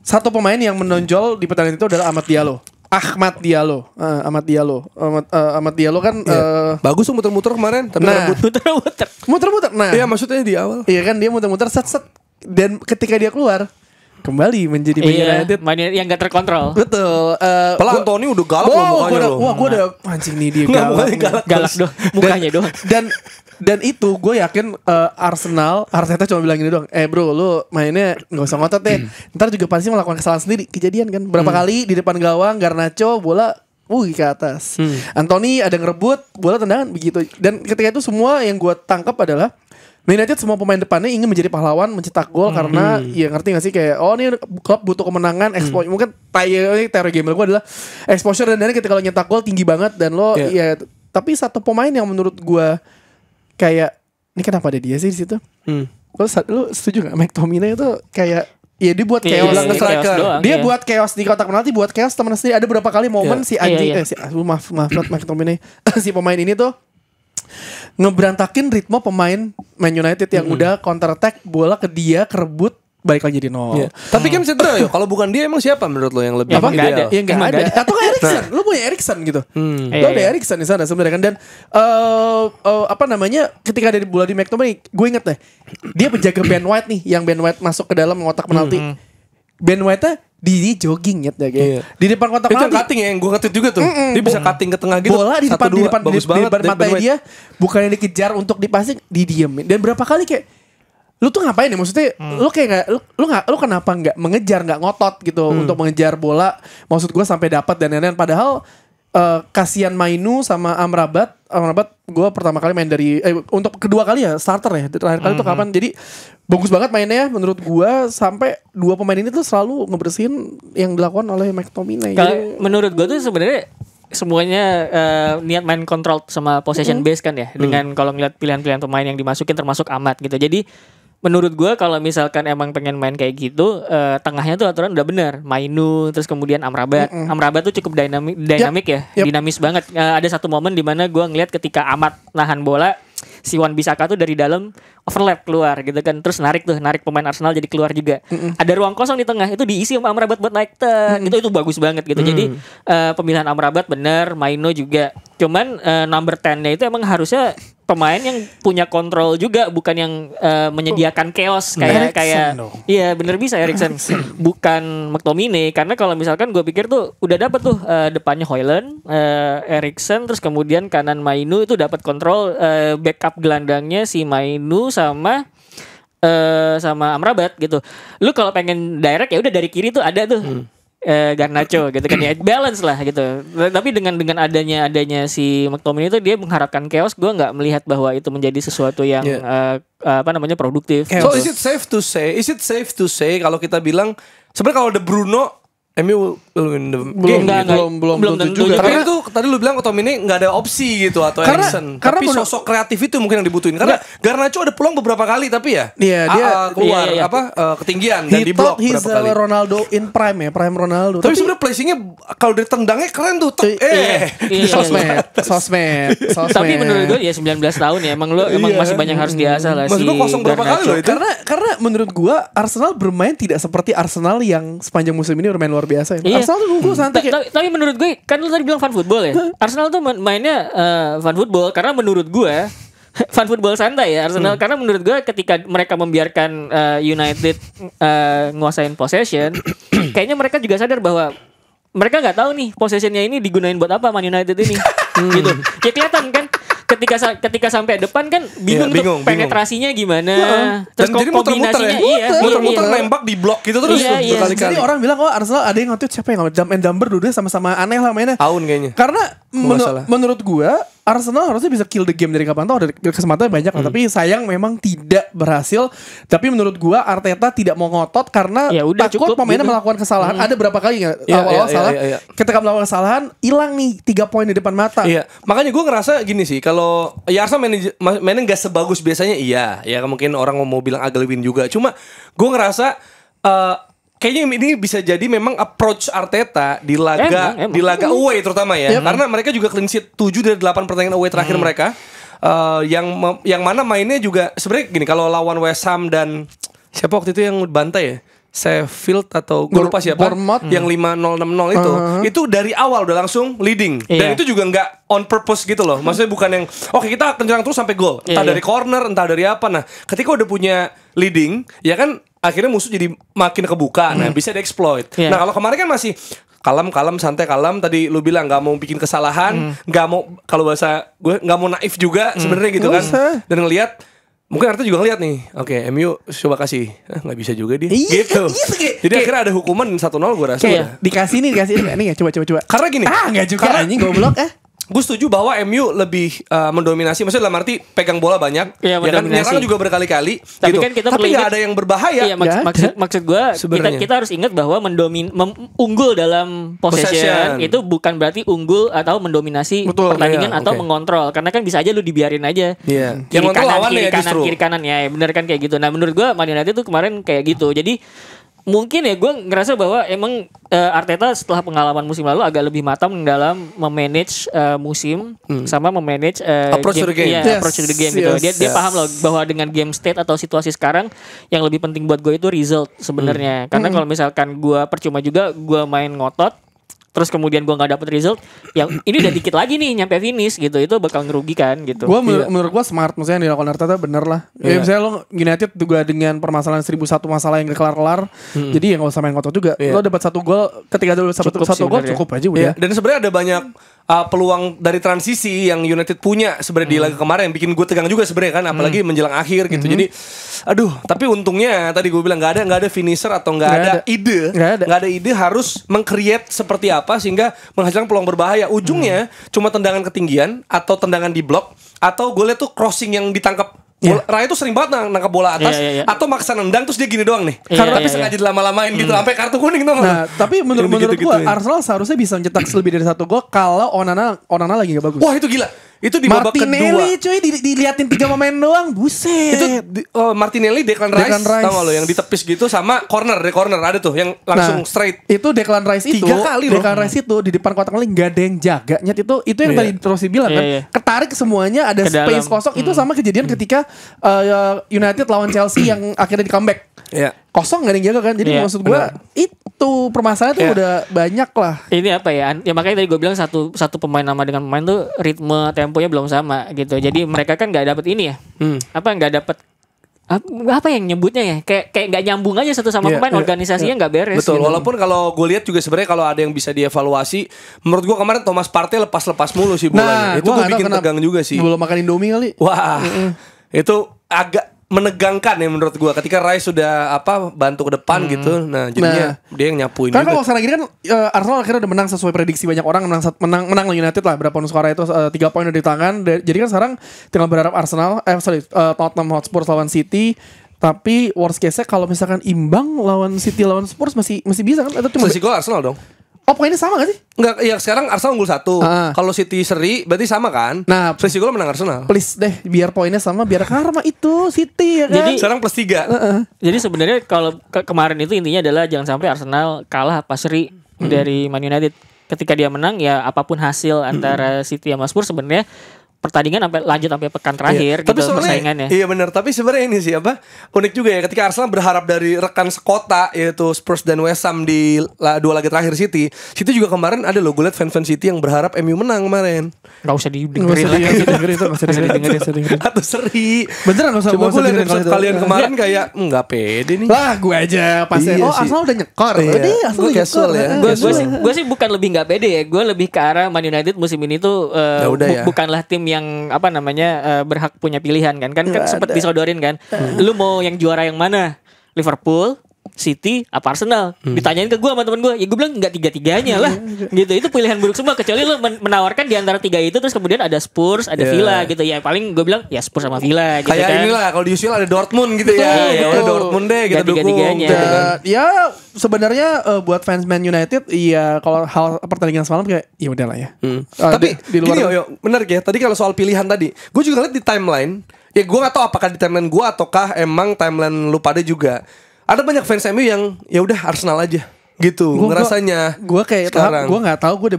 satu pemain yang menonjol di pertandingan itu adalah Ahmad Diallo. Ahmad Diallo, Eh, Ahmad Diallo, Ahmad, eh, Ahmad Diallo kan eh, Bagus tuh muter-muter kemarin, tapi Nah. Muter-muter. muter-muter. Nah, Iya maksudnya di awal. iya kan dia muter-muter set set dan ketika dia keluar kembali menjadi Man Iya, United. Man United yang gak terkontrol. Betul. eh, Pelan gua- Anthony udah galak loh Wow, mukanya gua udah, loh. wah gue udah anjing nih dia galak. nih. galak. Galak doang, mukanya doang. Dan dan itu gue yakin eh, Arsenal Arteta cuma bilang gini doang. Eh bro, lu mainnya nggak usah ngotot deh. Ntar juga pasti melakukan kesalahan sendiri. Kejadian kan berapa kali di depan gawang Garnacho bola Wih ke atas. Anthony ada ngerebut bola tendangan begitu. Dan ketika itu semua yang gue tangkap adalah United semua pemain depannya ingin menjadi pahlawan mencetak gol karena ya ngerti gak sih kayak oh ini klub butuh kemenangan expo mungkin tay ini teori gamer gue adalah exposure dan dan ketika lo nyetak gol tinggi banget dan lo Iya. ya tapi satu pemain yang menurut gue kayak ini kenapa ada dia sih di situ Hmm. lo, sa- lo setuju gak McTominay itu kayak ya dia buat chaos bilang ke chaos doang, dia iya. buat chaos di kotak penalti buat chaos teman sendiri ada beberapa kali momen Iya. si anjing Iya, iya. eh, si aduh, maaf maaf maaf McTominay [LAUGHS] si pemain ini tuh ngeberantakin ritme pemain Man United yang udah counter attack bola ke dia kerebut balik lagi jadi nol. Iya. Tapi kan cedera ya. Kalau bukan dia emang siapa menurut lo yang lebih Apa? Nggak ideal? ada. Ya nggak Emang ada. ada. Atau Erikson, lu punya Erikson gitu. Hmm. Iya, ada iya. Erikson di sana sebenarnya kan dan eh eh, apa namanya ketika dari bola di McTominay, gue inget deh dia penjaga Ben White nih, yang Ben White masuk ke dalam kotak penalti. Ben White di dia jogging ya kayak Iya. di depan kotak Itu yang penalti. cutting ya yang gue ngetit juga tuh. Mm-mm. Dia bisa cutting ke tengah gitu. bola di Satu, depan di dua. depan di, Bagus di banget. depan mata dia bukan yang dikejar untuk dipasing didiemin dan berapa kali kayak lu tuh ngapain ya? Maksudnya Hmm. lu kayak nggak lu lu nggak lu kenapa nggak mengejar nggak ngotot gitu Hmm. untuk mengejar bola? Maksud gue sampai dapat dan lain-lain. Padahal eh, kasihan Mainu sama Amrabat Amrabat gue pertama kali main dari eh, untuk kedua kali ya starter ya terakhir kali itu Hmm. kapan. Jadi bagus banget mainnya menurut gue sampai dua pemain ini tuh selalu ngebersihin yang dilakukan oleh McTominay. Kalau Jadi- menurut gue tuh sebenarnya semuanya eh, niat main control sama possession base kan ya? Dengan kalau ngeliat pilihan-pilihan pemain yang dimasukin termasuk amat gitu. Jadi menurut gue kalau misalkan emang pengen main kayak gitu eh, tengahnya tuh aturan udah bener. Mainu terus kemudian Amrabat. Amrabat tuh cukup dinamik dinamik ya? Yap. dinamis banget. Eh, ada satu momen di mana gue ngeliat ketika Amat nahan bola si Wan Bisaka tuh dari dalam overlap keluar gitu kan. Terus narik tuh narik pemain Arsenal jadi keluar juga. Ada ruang kosong di tengah itu diisi sama Amrabat buat naik tek itu itu bagus banget gitu. Jadi eh, pemilihan Amrabat bener Maino juga. Cuman eh, number 10-nya itu emang harusnya pemain yang punya kontrol juga bukan yang eh, menyediakan chaos kayak Eriksen kayak dong. Iya bener bisa Eriksen. Bukan McTominay karena kalau misalkan gue pikir tuh udah dapat tuh eh, depannya Hoyland, eh, Eriksen terus kemudian kanan Mainu itu dapat kontrol eh, backup gelandangnya si Mainu sama eh sama Amrabat gitu. Lu kalau pengen direct ya udah dari kiri tuh ada tuh. eh, Garnacho gitu kan ya balance lah gitu tapi dengan dengan adanya adanya si McTominay itu dia mengharapkan chaos gue nggak melihat bahwa itu menjadi sesuatu yang Iya. eh, apa namanya produktif So gitu. is it safe to say? Is it safe to say kalau kita bilang sebenarnya kalau ada Bruno MU will win the belum game Enggak, gitu. enggak. belum belum Belum tentu juga. Tapi karena itu tadi lu bilang Otomini nggak ada opsi gitu atau Karena- Erikson. karena tapi menurut- sosok kreatif itu mungkin yang dibutuhin. Karena Garnacho ada peluang beberapa kali tapi ya. Iya, dia- keluar Iya, iya, iya. apa eh, ketinggian dan He di blok thought he's berapa kali. Ronaldo in prime ya, prime Ronaldo. Tapi sebenarnya placingnya kalau dari tendangnya keren tuh. Iya. eh. Iya, [LAUGHS] iya, sosmed, [LAUGHS] sosmed, sosmed. Tapi menurut gue ya 19 tahun ya emang lo emang Iya. masih banyak harus diasah lah Maksud si gua kosong berapa kali loh itu? karena karena menurut gua Arsenal bermain tidak seperti Arsenal yang sepanjang musim ini bermain luar biasa. Ya. Iya. Arsenal tuh gue santai Ta- kayak, ta- Tapi menurut gue kan lu tadi bilang fan football ya. Arsenal tuh main- mainnya eh, fan football karena menurut gue [LAUGHS] fan football santai ya Arsenal Hmm. karena menurut gue ketika mereka membiarkan eh, United eh, nguasain possession [CLEARS THROAT] kayaknya mereka juga sadar bahwa mereka nggak tahu nih possessionnya ini digunain buat apa Man United ini [LAUGHS] Hmm. gitu ya kelihatan kan ketika ketika sampai depan kan bingung, Iya, bingung, tuh bingung. penetrasinya gimana Dan terus jadi muter-muter ya. kombinasinya iya iya, Muter-muter iya. nembak di blok gitu terus Iya, iya. jadi orang bilang oh Arsenal ada yang nge-tweet siapa yang nge jump and jumper dulu sama-sama aneh lah mainnya. Tahun kayaknya. Karena nggak menu- salah. menurut gua Arsenal harusnya bisa kill the game dari kapan tahu ada kesempatannya banyak Hmm. Tapi sayang memang tidak berhasil. Tapi menurut gua Arteta tidak mau ngotot karena Ya udah, takut cukup pemainnya gitu. melakukan kesalahan. Ada berapa kali nggak Iya, awal-awal iya, salah? iya, iya. Ketika melakukan kesalahan hilang nih tiga poin di depan mata. Iya, makanya gue ngerasa gini sih, kalau ya Arsenal mainin, mainnya nggak sebagus biasanya, iya, ya mungkin orang mau bilang ugly win juga. Cuma gue ngerasa eh, kayaknya ini bisa jadi memang approach Arteta di laga Emang, emang. di laga away terutama ya, karena mereka juga clean sheet 7 dari 8 pertandingan away terakhir mereka. Eh, yang yang mana mainnya juga sebenarnya gini kalau lawan West Ham dan siapa waktu itu yang bantai ya? Sheffield atau gue lupa siapa Bournemouth. yang 5-0-6-0 itu. Itu dari awal udah langsung leading. Dan Iya. itu juga nggak on purpose gitu loh. Maksudnya bukan yang oke kita kencang terus sampai gol entah Iya, dari iya. corner entah dari apa. Nah ketika udah punya leading ya kan akhirnya musuh jadi makin kebuka nah bisa dieksploit Iya. nah kalau kemarin kan masih kalem kalem santai kalem tadi lu bilang nggak mau bikin kesalahan nggak mau kalau bahasa gue nggak mau naif juga sebenarnya gitu Nggak kan usah. dan ngelihat mungkin Arta juga ngeliat nih oke MU coba kasih Eh, nggak bisa juga dia Iya, gitu kayak- jadi akhirnya ada hukuman 1-0 gue rasa Kayak-. Dikasih nih, dikasih nih, nih ya coba coba coba. Karena gini. Ah, enggak juga Karena- anjing goblok eh. Gue setuju bahwa MU lebih uh, mendominasi, maksudnya dalam arti pegang bola banyak, Iya, ya kan nyerang juga berkali-kali. Tapi gitu. kan kita Tapi ingat- ada yang berbahaya. Iya, maks- maksud ada. maksud gue kita kita harus ingat bahwa mendomin mem- unggul dalam Possession. possession, itu bukan berarti unggul atau mendominasi Betul, pertandingan iya, atau mengontrol karena kan bisa aja lu dibiarin aja. Iya. Kiri Yang kanan, kiri ya kanan, justru. kiri kanan ya, bener kan kayak gitu. Nah, menurut gua Man United tuh kemarin kayak gitu. Jadi mungkin ya gue ngerasa bahwa emang eh, Arteta setelah pengalaman musim lalu agak lebih matang dalam memanage eh, musim sama memanage Hmm. Approach to the game. iya, Yes, approach to the game gitu. yes, Dia dia yes. paham loh bahwa dengan game state atau situasi sekarang yang lebih penting buat gue itu result sebenarnya. Hmm. Karena kalau misalkan gue percuma juga gue main ngotot terus kemudian gue nggak dapet result yang ini udah dikit lagi nih nyampe finish gitu itu bakal ngerugikan gitu. Gua menur- menurut gua smart maksudnya yang dilakukan Arteta bener lah. Ya Iya. misalnya lo United juga dengan permasalahan 1001 masalah yang gak kelar-kelar. Jadi ya gak usah main kotor juga. Iya. Lo dapat satu gol ketika ada satu, Cukup satu gol cukup aja udah. Iya, dan sebenarnya ada banyak uh, peluang dari transisi yang United punya sebenarnya di laga kemarin yang bikin gue tegang juga sebenarnya kan apalagi menjelang akhir gitu. Jadi aduh, tapi untungnya tadi gue bilang nggak ada nggak ada finisher atau nggak ada, ada. ide. Nggak ada. Nggak ada ide harus meng-create seperti apa sehingga menghasilkan peluang berbahaya. Ujungnya cuma tendangan ketinggian atau tendangan di blok atau gue lihat tuh crossing yang ditangkap Bola, Raya tuh sering banget nang- nangkap bola atas Iya, iya, iya. atau maksa nendang terus dia gini doang nih. Iya, Karena iya, tapi iya. sengaja dilama-lamain gitu sampai kartu kuning tuh. Nah, tapi menurut menurut gua digitu-gituin. Arsenal seharusnya bisa mencetak lebih dari satu gol kalau Onana Onana lagi gak bagus. Wah itu gila. Itu di babak kedua. Martinelli cuy di, diliatin tiga pemain doang, buset. itu di- oh, Martinelli Declan Rice, Declan Rice. tau gak lo yang ditepis gitu sama corner dari corner ada tuh yang langsung Nah, straight Itu Declan Rice itu. Tiga kali loh. Declan Rice itu di depan kotak paling nggak ada yang jaga. Nyet itu itu yang Iya. tadi terus bilang kan. Iya, iya. Ketarik semuanya ada Ke dalam. space kosong. Itu sama kejadian ketika uh, United lawan Chelsea yang akhirnya di comeback. Iya. Kosong gak ada yang jaga kan. Jadi Iya, maksud gua itu permasalahan tuh Iya. udah banyak lah. ini apa ya ya makanya tadi gue bilang satu satu pemain nama dengan pemain tuh ritme temponya belum sama gitu jadi mereka kan nggak dapet ini ya Hmm. apa nggak dapet ap- apa yang nyebutnya ya kayak kayak nggak nyambung aja satu sama Iya, pemain iya, organisasinya nggak beres Betul, gitu. walaupun kalau gue lihat juga sebenarnya kalau ada yang bisa dievaluasi, menurut gue kemarin Thomas Partey lepas-lepas mulu sih bolanya. itu Nah, gua tuh nggak tahu bikin tegang juga sih. Belum makan Indomie kali. Wah, itu agak menegangkan ya menurut gua ketika Rice sudah apa bantu ke depan gitu. Nah, jadinya dia yang nyapuin juga. kalau sekarang gini kan eh, Arsenal akhirnya udah menang sesuai prediksi banyak orang menang menang menang United lah berapa skor itu eh, tiga poin udah di tangan. Jadi kan sekarang tinggal berharap Arsenal eh sorry eh, Tottenham Hotspur lawan City tapi worst case-nya kalau misalkan imbang lawan City lawan Spurs masih masih bisa kan? Itu cuma Selisih gol Arsenal dong. Oh poinnya sama gak sih? Enggak, ya sekarang Arsenal unggul satu. Ah. Kalau City seri berarti sama kan? Nah, Selisih gol menang Arsenal. Please deh biar poinnya sama biar karma itu City ya kan. Jadi- Sekarang plus tiga. Jadi sebenarnya kalau ke- kemarin itu intinya adalah jangan sampai Arsenal kalah pas seri dari Man United. Ketika dia menang ya apa pun hasil antara City sama Spurs sebenarnya pertandingan sampai lanjut sampai pekan terakhir Iya. Tapi gitu sebenarnya persaingannya. Iya benar, tapi sebenarnya ini sih apa? Unik juga ya ketika Arsenal berharap dari rekan sekota yaitu Spurs dan West Ham di la- dua laga terakhir City. City juga kemarin ada loh gue liat fan-fan City yang berharap MU menang kemarin. Gak usah didengerin usah lagi. dengerin, dengerin itu, usah dengerin, usah dengerin. [LAUGHS] Atau seri. Beneran nggak usah Coba gue usah liat episode kalian kemarin [LAUGHS] kayak nggak pede nih. Lah gue aja pas Iya oh sih. Arsenal udah nyekor. Iya. Udah casual nyekor. ya. Gue sih gue sih bukan lebih nggak pede ya gue lebih ke arah Man United musim ini tuh eh, Ya ya. bukanlah tim yang apa namanya eh, berhak punya pilihan kan. Kan kan sempat disodorin kan. Lu mau yang juara yang mana? Liverpool City apa Arsenal Hmm. ditanyain ke gue sama temen gue ya gue bilang nggak tiga tiganya lah [LAUGHS] gitu itu pilihan buruk semua kecuali lu men- menawarkan di antara tiga itu terus kemudian ada Spurs ada Iya. Villa gitu ya paling gue bilang ya Spurs sama Villa gitu Kayak kan inilah kalau di UCL ada Dortmund gitu ya. Betul, Ya udah betul. Dortmund deh kita Nggak dukung. tiga-tiganya. gitu kan. Dan ya sebenarnya eh, buat fans Man United iya kalau hal pertandingan semalam kayak ya udahlah ya. Hmm. Eh, Tapi di, di luar gini yo, yo, bener ya. Tadi kalau soal pilihan tadi, gue juga lihat di timeline. Ya gue gak tahu apakah di timeline gue ataukah emang timeline lu pada juga. Ada banyak fans MU yang ya udah Arsenal aja gitu Gua- ngerasanya. Gua kayak sekarang. gue nggak tahu gue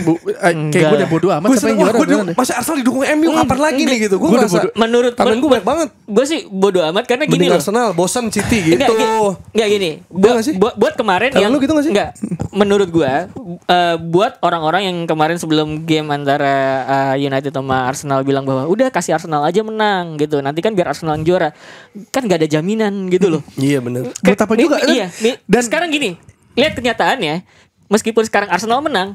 bu, eh, kayak gue udah bodo amat Gue siapa yang juara beneran deh. Masa Arsenal didukung MU kapan lagi nih gitu Gue Gua ngerasa bodo- menurut Temen gue banyak banget gue sih bodo amat karena gini Mending loh Arsenal bosan City gitu Enggak, gini, enggak gini. Buat, nggak sih? buat, buat kemarin Kalau yang lu gitu nggak sih? Enggak. Menurut gua eh, buat orang-orang yang kemarin sebelum game antara eh, United sama Arsenal bilang bahwa udah kasih Arsenal aja menang gitu. Nanti kan biar Arsenal yang juara. Kan gak ada jaminan gitu loh. Iya bener Buat apa Nih, juga, nih, kan? Iya. nih, Dan- sekarang gini, lihat kenyataannya. Meskipun sekarang Arsenal menang,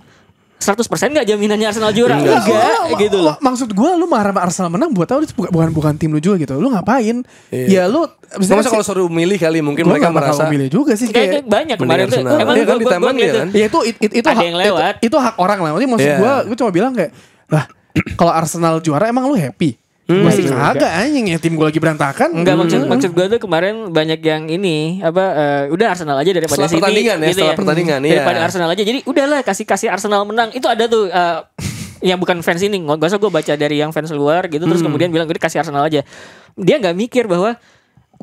100% nggak jaminannya Arsenal juara. Enggak, Enggak, gitu lo- loh. Maksud gue lu marah sama Arsenal menang buat tahu itu bukan, bukan bukan tim lu juga gitu. Lu ngapain? Iya. Ya lu Masa kalau suruh milih kali mungkin gue mereka gak merasa milih juga sih kayak banyak kemarin tuh. Arsenal. Emang Iya kan, gua- di gua- taman gua dia gitu. kan. Ya itu it- it- itu Ada hak yang lewat. Itu, itu hak orang lah. Maksudnya maksud Iya. gua gue cuma bilang kayak lah kalau Arsenal juara emang lu happy? Hmm. Masih kagak anjing ya tim gue lagi berantakan. Enggak maksud maksud gue tuh kemarin banyak yang ini apa eh, udah Arsenal aja daripada Setelah City. pertandingan ya, setelah pertandingan, iya. daripada Arsenal aja. Jadi udahlah kasih kasih Arsenal menang. Itu ada tuh eh, yang bukan fans ini. Nggak usah gue baca dari yang fans luar gitu Hmm. terus kemudian bilang udah kasih Arsenal aja. Dia nggak mikir bahwa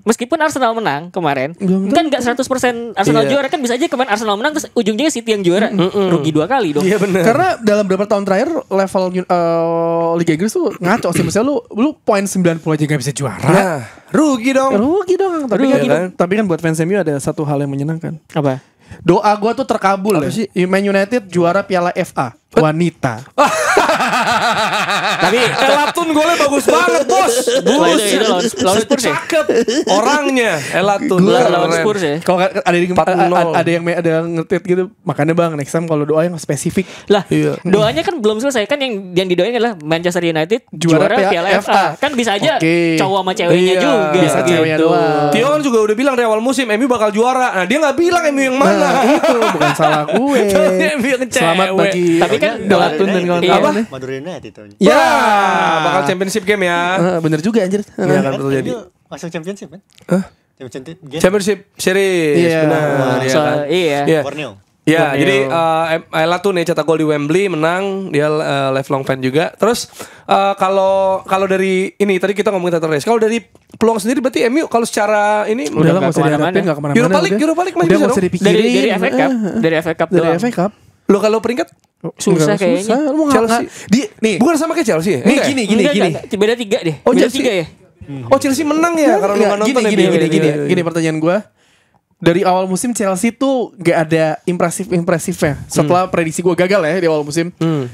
Meskipun Arsenal menang kemarin, kan nggak 100% Arsenal Iya. juara kan bisa aja kemarin Arsenal menang terus ujungnya City yang juara, rugi dua kali dong. Iya bener Karena dalam beberapa tahun terakhir level uh, Liga Inggris tuh ngaco sih. Misalnya lu lu poin 90 aja gak bisa juara. Nah rugi dong Rugi dong. Tapi Rugi kan, kan? tapi kan buat fans MU ada satu hal yang menyenangkan. Apa? Doa gua tuh terkabul ya. Man United juara Piala FA wanita. [LAUGHS] Tapi [LAUGHS] Elatun golnya bagus banget bos Wah, [LAUGHS] itu- itu lawan- lawan Spurs ya? Cakep Orangnya Elatun Lawan- lawan. Spurs ya. Kalau ada ada yang 4-0. ada yang ada yang ngetit gitu, makanya bang next time kalau doa yang spesifik. Lah, Iya. doanya kan belum selesai kan yang yang didoain adalah Manchester United Juara juara, Piala FA. Kan bisa aja cowok sama ceweknya Iya. juga. Bisa ceweknya gitu. doang. Tio kan juga udah bilang dari awal musim MU bakal juara Nah dia gak bilang MU yang mana Nah, itu bukan salah gue. [LAUGHS] Selamat bagi Tapi kan Doatun dan Iya. kawan-kawan. nih. United tahun ini. Ya, bakal championship game ya Eh, bener juga anjir. Iya kan Kan betul jadi MU masuk championship kan? Hah? Championship game. Championship series Iya. benar ya So, kan? iya. Iya. Borneo. Ya, Borneo. jadi uh, Ella tuh nih cetak gol di Wembley menang, dia uh, lifelong fan juga. Terus uh, kalau kalau dari ini tadi kita ngomongin title race. Kalau dari peluang sendiri berarti MU kalau secara ini Udah lah nggak gak usah ke mana-mana. diharapin gak ke mana-mana. Europa League-. Europa League masih bisa. Dari dari FA Cup, Eh, dari FA Cup Dari doang. FA Cup. lo kalau peringkat Susah Enggak kayaknya. Susah. Lu mau Chelsea. Di nih. bukan sama kayak Chelsea. ya? Nih gini gini Enggak, gini. enggak. Beda tiga deh. Oh, Beda Chelsea. tiga ya. Oh Chelsea menang ya karena nggak nonton gini, ya, gini, gini, gini, iya. gini pertanyaan gue. Dari awal musim Chelsea tuh gak ada impresif impresifnya. Setelah prediksi gue gagal ya di awal musim. Hmm.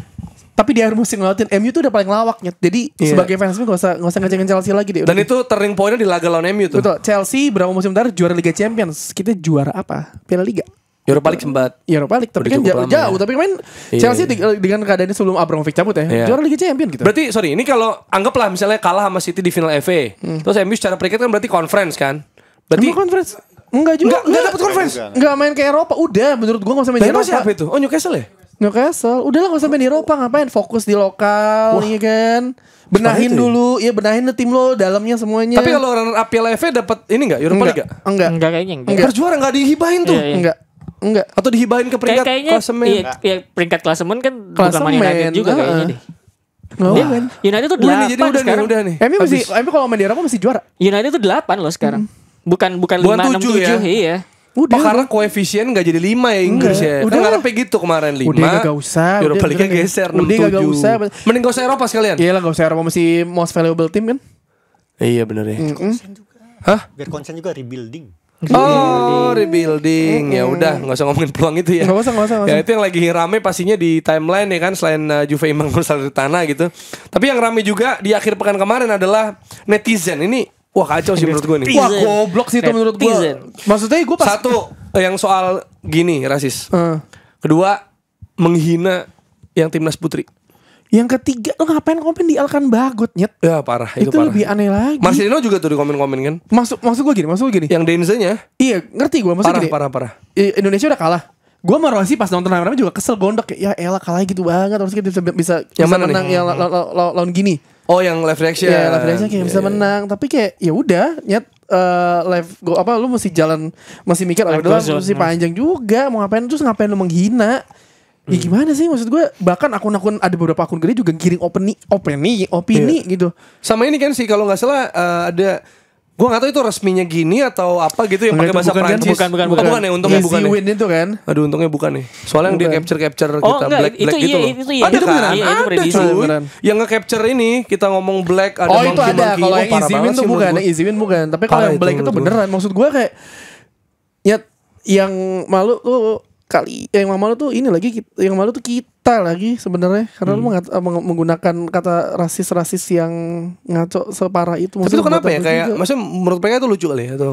Tapi di akhir musim ngelawatin MU tuh udah paling lawaknya. Jadi Iya. sebagai fans gak usah gak usah ngecengin Chelsea lagi deh. Dan Udah. itu turning pointnya di laga lawan MU tuh. betul. Chelsea berapa musim terakhir juara Liga Champions. Kita juara apa? Piala Liga. Europa League sempat. Europa League tapi Udah kan jauh, lama jauh ya. tapi kan Iya, Chelsea iya. di- dengan keadaannya sebelum Abramovich cabut ya Iya. juara Liga Champions gitu. Berarti sorry ini kalau anggaplah misalnya kalah sama City di final FA. Terus MU secara peringkat kan berarti conference kan? Berarti Emang conference enggak juga. Enggak, enggak dapat conference. Enggak. Enggak main ke Eropa. Udah menurut gua enggak usah main Eropa. siapa itu? Oh Newcastle ya? Newcastle. Udah lah gak usah main di Eropa Ngapain fokus di lokal Iya kan Benahin ya? dulu Ya benahin deh tim lo Dalamnya semuanya Tapi kalau runner up Piala FA dapat ini enggak? Europa Enggak League enggak? Enggak Enggak kayaknya enggak. Enggak. Harus juara enggak dihibahin tuh. Iya, iya. Enggak Enggak. Atau dihibahin ke Kayak peringkat kayaknya klasemen? iya, iya, peringkat klasemen kan bukan Klasemen, Man United juga kayaknya heeh. deh. Oh, Dia- men. United tuh Udah nih, 8 jadi udah nih, sekarang. udah nih. MU masih. MU kalau main di Eropa masih juara. United tuh 8 loh sekarang. Bukan bukan Bukan 5 6 tujuh 7 ya? iya. Udah. Oh, karena koefisien gak jadi 5 ya Inggris Enggak. ya. Udah. Kan ngarepnya gitu kemarin 5. Udah kagak usah. Europa udah, League udah, geser 6 Udah kagak usah. Mending gak usah Eropa sekalian. Iya lah gak usah Eropa masih most valuable team kan. Iya bener ya. Konsen juga. Hah? Biar konsen juga rebuilding. Oh, rebuilding. Ya udah, nggak usah ngomongin [LAUGHS] peluang itu ya. Nggak usah, nggak usah, Ya usah. itu yang lagi rame pastinya di timeline ya kan selain uh, Juve Imang tanah gitu. Tapi yang rame juga di akhir pekan kemarin adalah netizen. Ini wah kacau sih menurut gue nih. Wah goblok sih itu menurut gua. Netizen. Maksudnya gua pas Satu yang soal gini rasis. Eh. Kedua menghina yang timnas putri. Yang ketiga lu ngapain komen di Alkan Bagot nyet? Ya parah itu, Itu, parah. lebih aneh lagi. Marcelino juga tuh di komen-komen kan. Maksud maksud gua gini, maksud gua gini. Yang Denze-nya Iya, ngerti gua maksud parah gini. parah parah. I- Indonesia udah kalah. Gua sama Rossi pas nonton rame juga kesel gondok ya elah kalah gitu banget harusnya kita bisa bisa, Yang bisa mana nih? menang yang la- la- la- la- lawan gini. Oh yang live reaction. Ya, live reaction kayak bisa Iya, iya. menang, tapi kayak ya udah nyet eh, live go apa lu mesti jalan masih mikir Live udah goes on, mesti ya. panjang juga mau ngapain terus ngapain lu menghina. Ya Hmm. gimana sih maksud gue bahkan akun-akun ada beberapa akun gede juga giring opini opini opini Iya. gitu. Sama ini kan sih kalau nggak salah eh, ada gua nggak tahu itu resminya gini atau apa gitu yang pakai bahasa bukan kan? Prancis. Bukan, bukan, Oh, bukan ya untungnya Easy bukan. Ya. win itu kan. Aduh untungnya bukan nih. Soalnya yang dia Bukan. capture capture Oh, kita enggak, black itu black iya, gitu loh. itu iya. Ada Itu kan? Iya, itu ada cuy. Yang nge-capture ini kita ngomong black ada oh monkey, itu ada kalau Oh, yang easy win tuh bukan, yang easy win bukan. Tapi kalau yang black itu beneran. Maksud gue kayak ya yang malu tuh kali yang malu tuh ini lagi yang malu tuh kita lagi sebenarnya karena Hmm. lu mengat- meng- menggunakan kata rasis-rasis yang ngaco separah itu. Tapi Maksudnya itu kenapa ya? Kayak juga? maksudnya menurut mereka itu lucu kali ya atau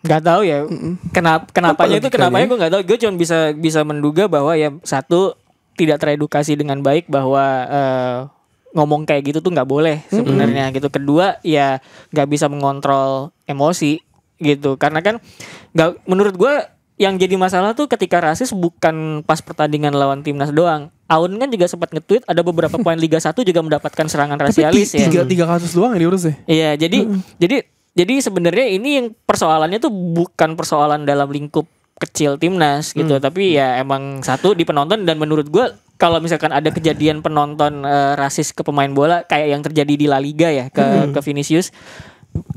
Gak tahu ya. Kenapa kenapanya itu kenapanya gue gak tahu. Gue cuma bisa bisa menduga bahwa ya satu tidak teredukasi dengan baik bahwa eh, ngomong kayak gitu tuh nggak boleh sebenarnya gitu. Kedua ya nggak bisa mengontrol emosi gitu. Karena kan nggak menurut gue yang jadi masalah tuh ketika rasis bukan pas pertandingan lawan timnas doang. Aun kan juga sempat nge-tweet ada beberapa poin Liga 1 juga mendapatkan serangan Tapi rasialis ti- ya. tiga, tiga kasus doang yang diurus ya. Iya, jadi jadi jadi sebenarnya ini yang persoalannya tuh bukan persoalan dalam lingkup kecil timnas gitu, tapi ya emang satu di penonton dan menurut gua kalau misalkan ada kejadian penonton eh, rasis ke pemain bola kayak yang terjadi di La Liga ya ke ke Vinicius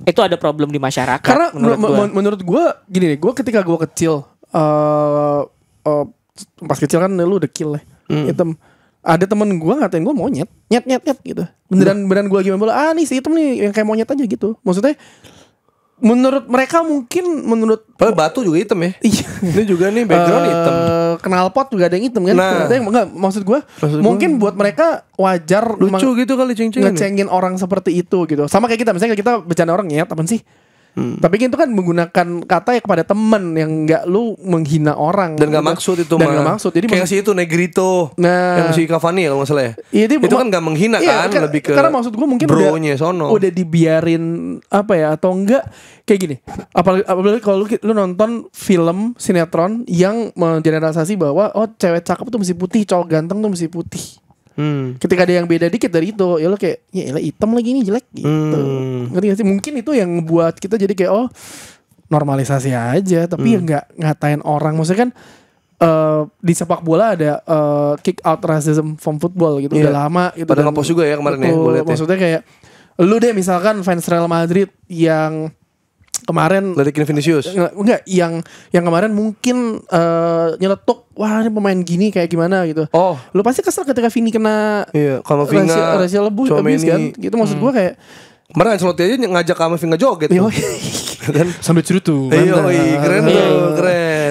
itu ada problem di masyarakat Karena menurut menurut, gua. menurut gue gini nih, gue ketika gue kecil, eh eh, pas kecil kan lu udah kill ya, Hmm. hitam. Ada temen gue ngatain gue monyet, nyet nyet nyet gitu. Beneran beneran gue lagi main bola, ah nih si hitam nih yang kayak monyet aja gitu. Maksudnya, menurut mereka mungkin menurut Padahal batu juga hitam ya. Iya. Ini juga nih background Eh, hitam. Knalpot juga ada yang hitam kan? Nah. Ada yang enggak maksud gue Maksud mungkin buat mereka wajar Lucu gitu kali ceng-ceng. ngecengin orang seperti itu gitu. Sama kayak kita misalnya kita bercanda orang nyet apa sih? Hmm. Tapi itu kan menggunakan kata ya kepada temen yang nggak lu menghina orang Dan gak gitu. maksud itu dan nggak maksud. Jadi kayak maksud- si itu Negrito. Nah. Yang si Cavani ya kalau nggak salah ya. Iya, dia itu kan gak menghina Iya, kan, lebih ke karena maksud gue mungkin bronya udah, sono. udah dibiarin apa ya atau enggak kayak gini apalagi, apalagi kalau lu, lu nonton film sinetron yang mengeneralisasi bahwa oh cewek cakep tuh mesti putih cowok ganteng tuh mesti putih Hmm. ketika ada yang beda dikit dari itu ya lo kayak ya elah hitam lagi ini jelek gitu Hmm. ngerti gak sih mungkin itu yang buat kita jadi kayak oh normalisasi aja tapi Hmm. ya nggak ngatain orang maksudnya kan eh, di sepak bola ada eh, kick out racism from football gitu Iya. udah lama gitu Pada dan- juga ya kemarin ya, Betul. ya. maksudnya kayak lu deh misalkan fans Real Madrid yang kemarin Lerikin Vinicius. Nggak, enggak yang yang kemarin mungkin eh, nyeletuk wah ini pemain gini kayak gimana gitu Oh, lu pasti kesel ketika Vini kena iya. Kalau Vinga, abuse, Tchouaméni. abuse kan gitu maksud gua kayak Kemarin Ancelotti aja ngajak sama Vinga joget. yo tuh. kan? sambil cerutu Iya, keren Iya, tuh, iya. keren.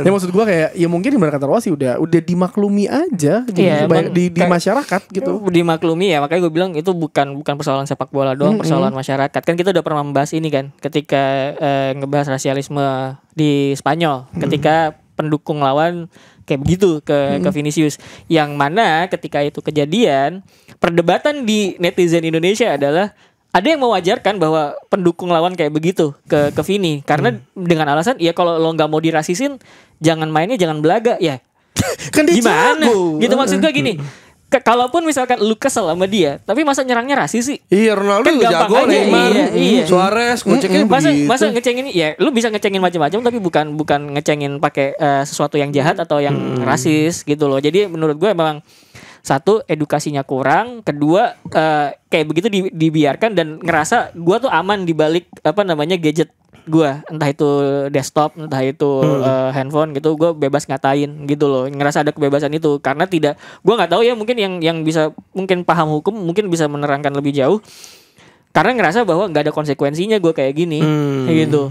Ya maksud gua kayak ya mungkin ibarat kata Rossi udah udah dimaklumi aja gitu, supaya emang di, di masyarakat gitu. dimaklumi ya makanya gue bilang itu bukan bukan persoalan sepak bola doang persoalan masyarakat. Kan kita udah pernah membahas ini kan ketika eh, ngebahas rasialisme di Spanyol ketika pendukung lawan kayak begitu ke ke Vinicius. Yang mana ketika itu kejadian perdebatan di netizen Indonesia adalah ada yang mewajarkan bahwa pendukung lawan kayak begitu ke ke Vini karena dengan alasan ya kalau lo nggak mau dirasisin jangan mainnya jangan belaga ya [LAUGHS] kan gimana jago. gitu maksud gue gini ke- kalaupun misalkan lu kesel sama dia, tapi masa nyerangnya rasis sih? Iya Ronaldo Kan jago aja, Neymar, iya, iya. Suarez, goceknya masa begitu. masa ngecengin ya lu bisa ngecengin macam-macam tapi bukan bukan ngecengin pakai eh, sesuatu yang jahat atau yang Hmm. rasis gitu loh jadi menurut gue memang satu edukasinya kurang. Kedua eh, kayak begitu di- dibiarkan dan ngerasa gue tuh aman di balik apa namanya gadget gue entah itu desktop entah itu Hmm. eh, handphone gitu gue bebas ngatain gitu loh. Ngerasa ada kebebasan itu. Karena tidak gue nggak tahu ya mungkin yang yang bisa mungkin paham hukum mungkin bisa menerangkan lebih jauh. Karena ngerasa bahwa nggak ada konsekuensinya gue kayak gini. Hmm. kayak gitu.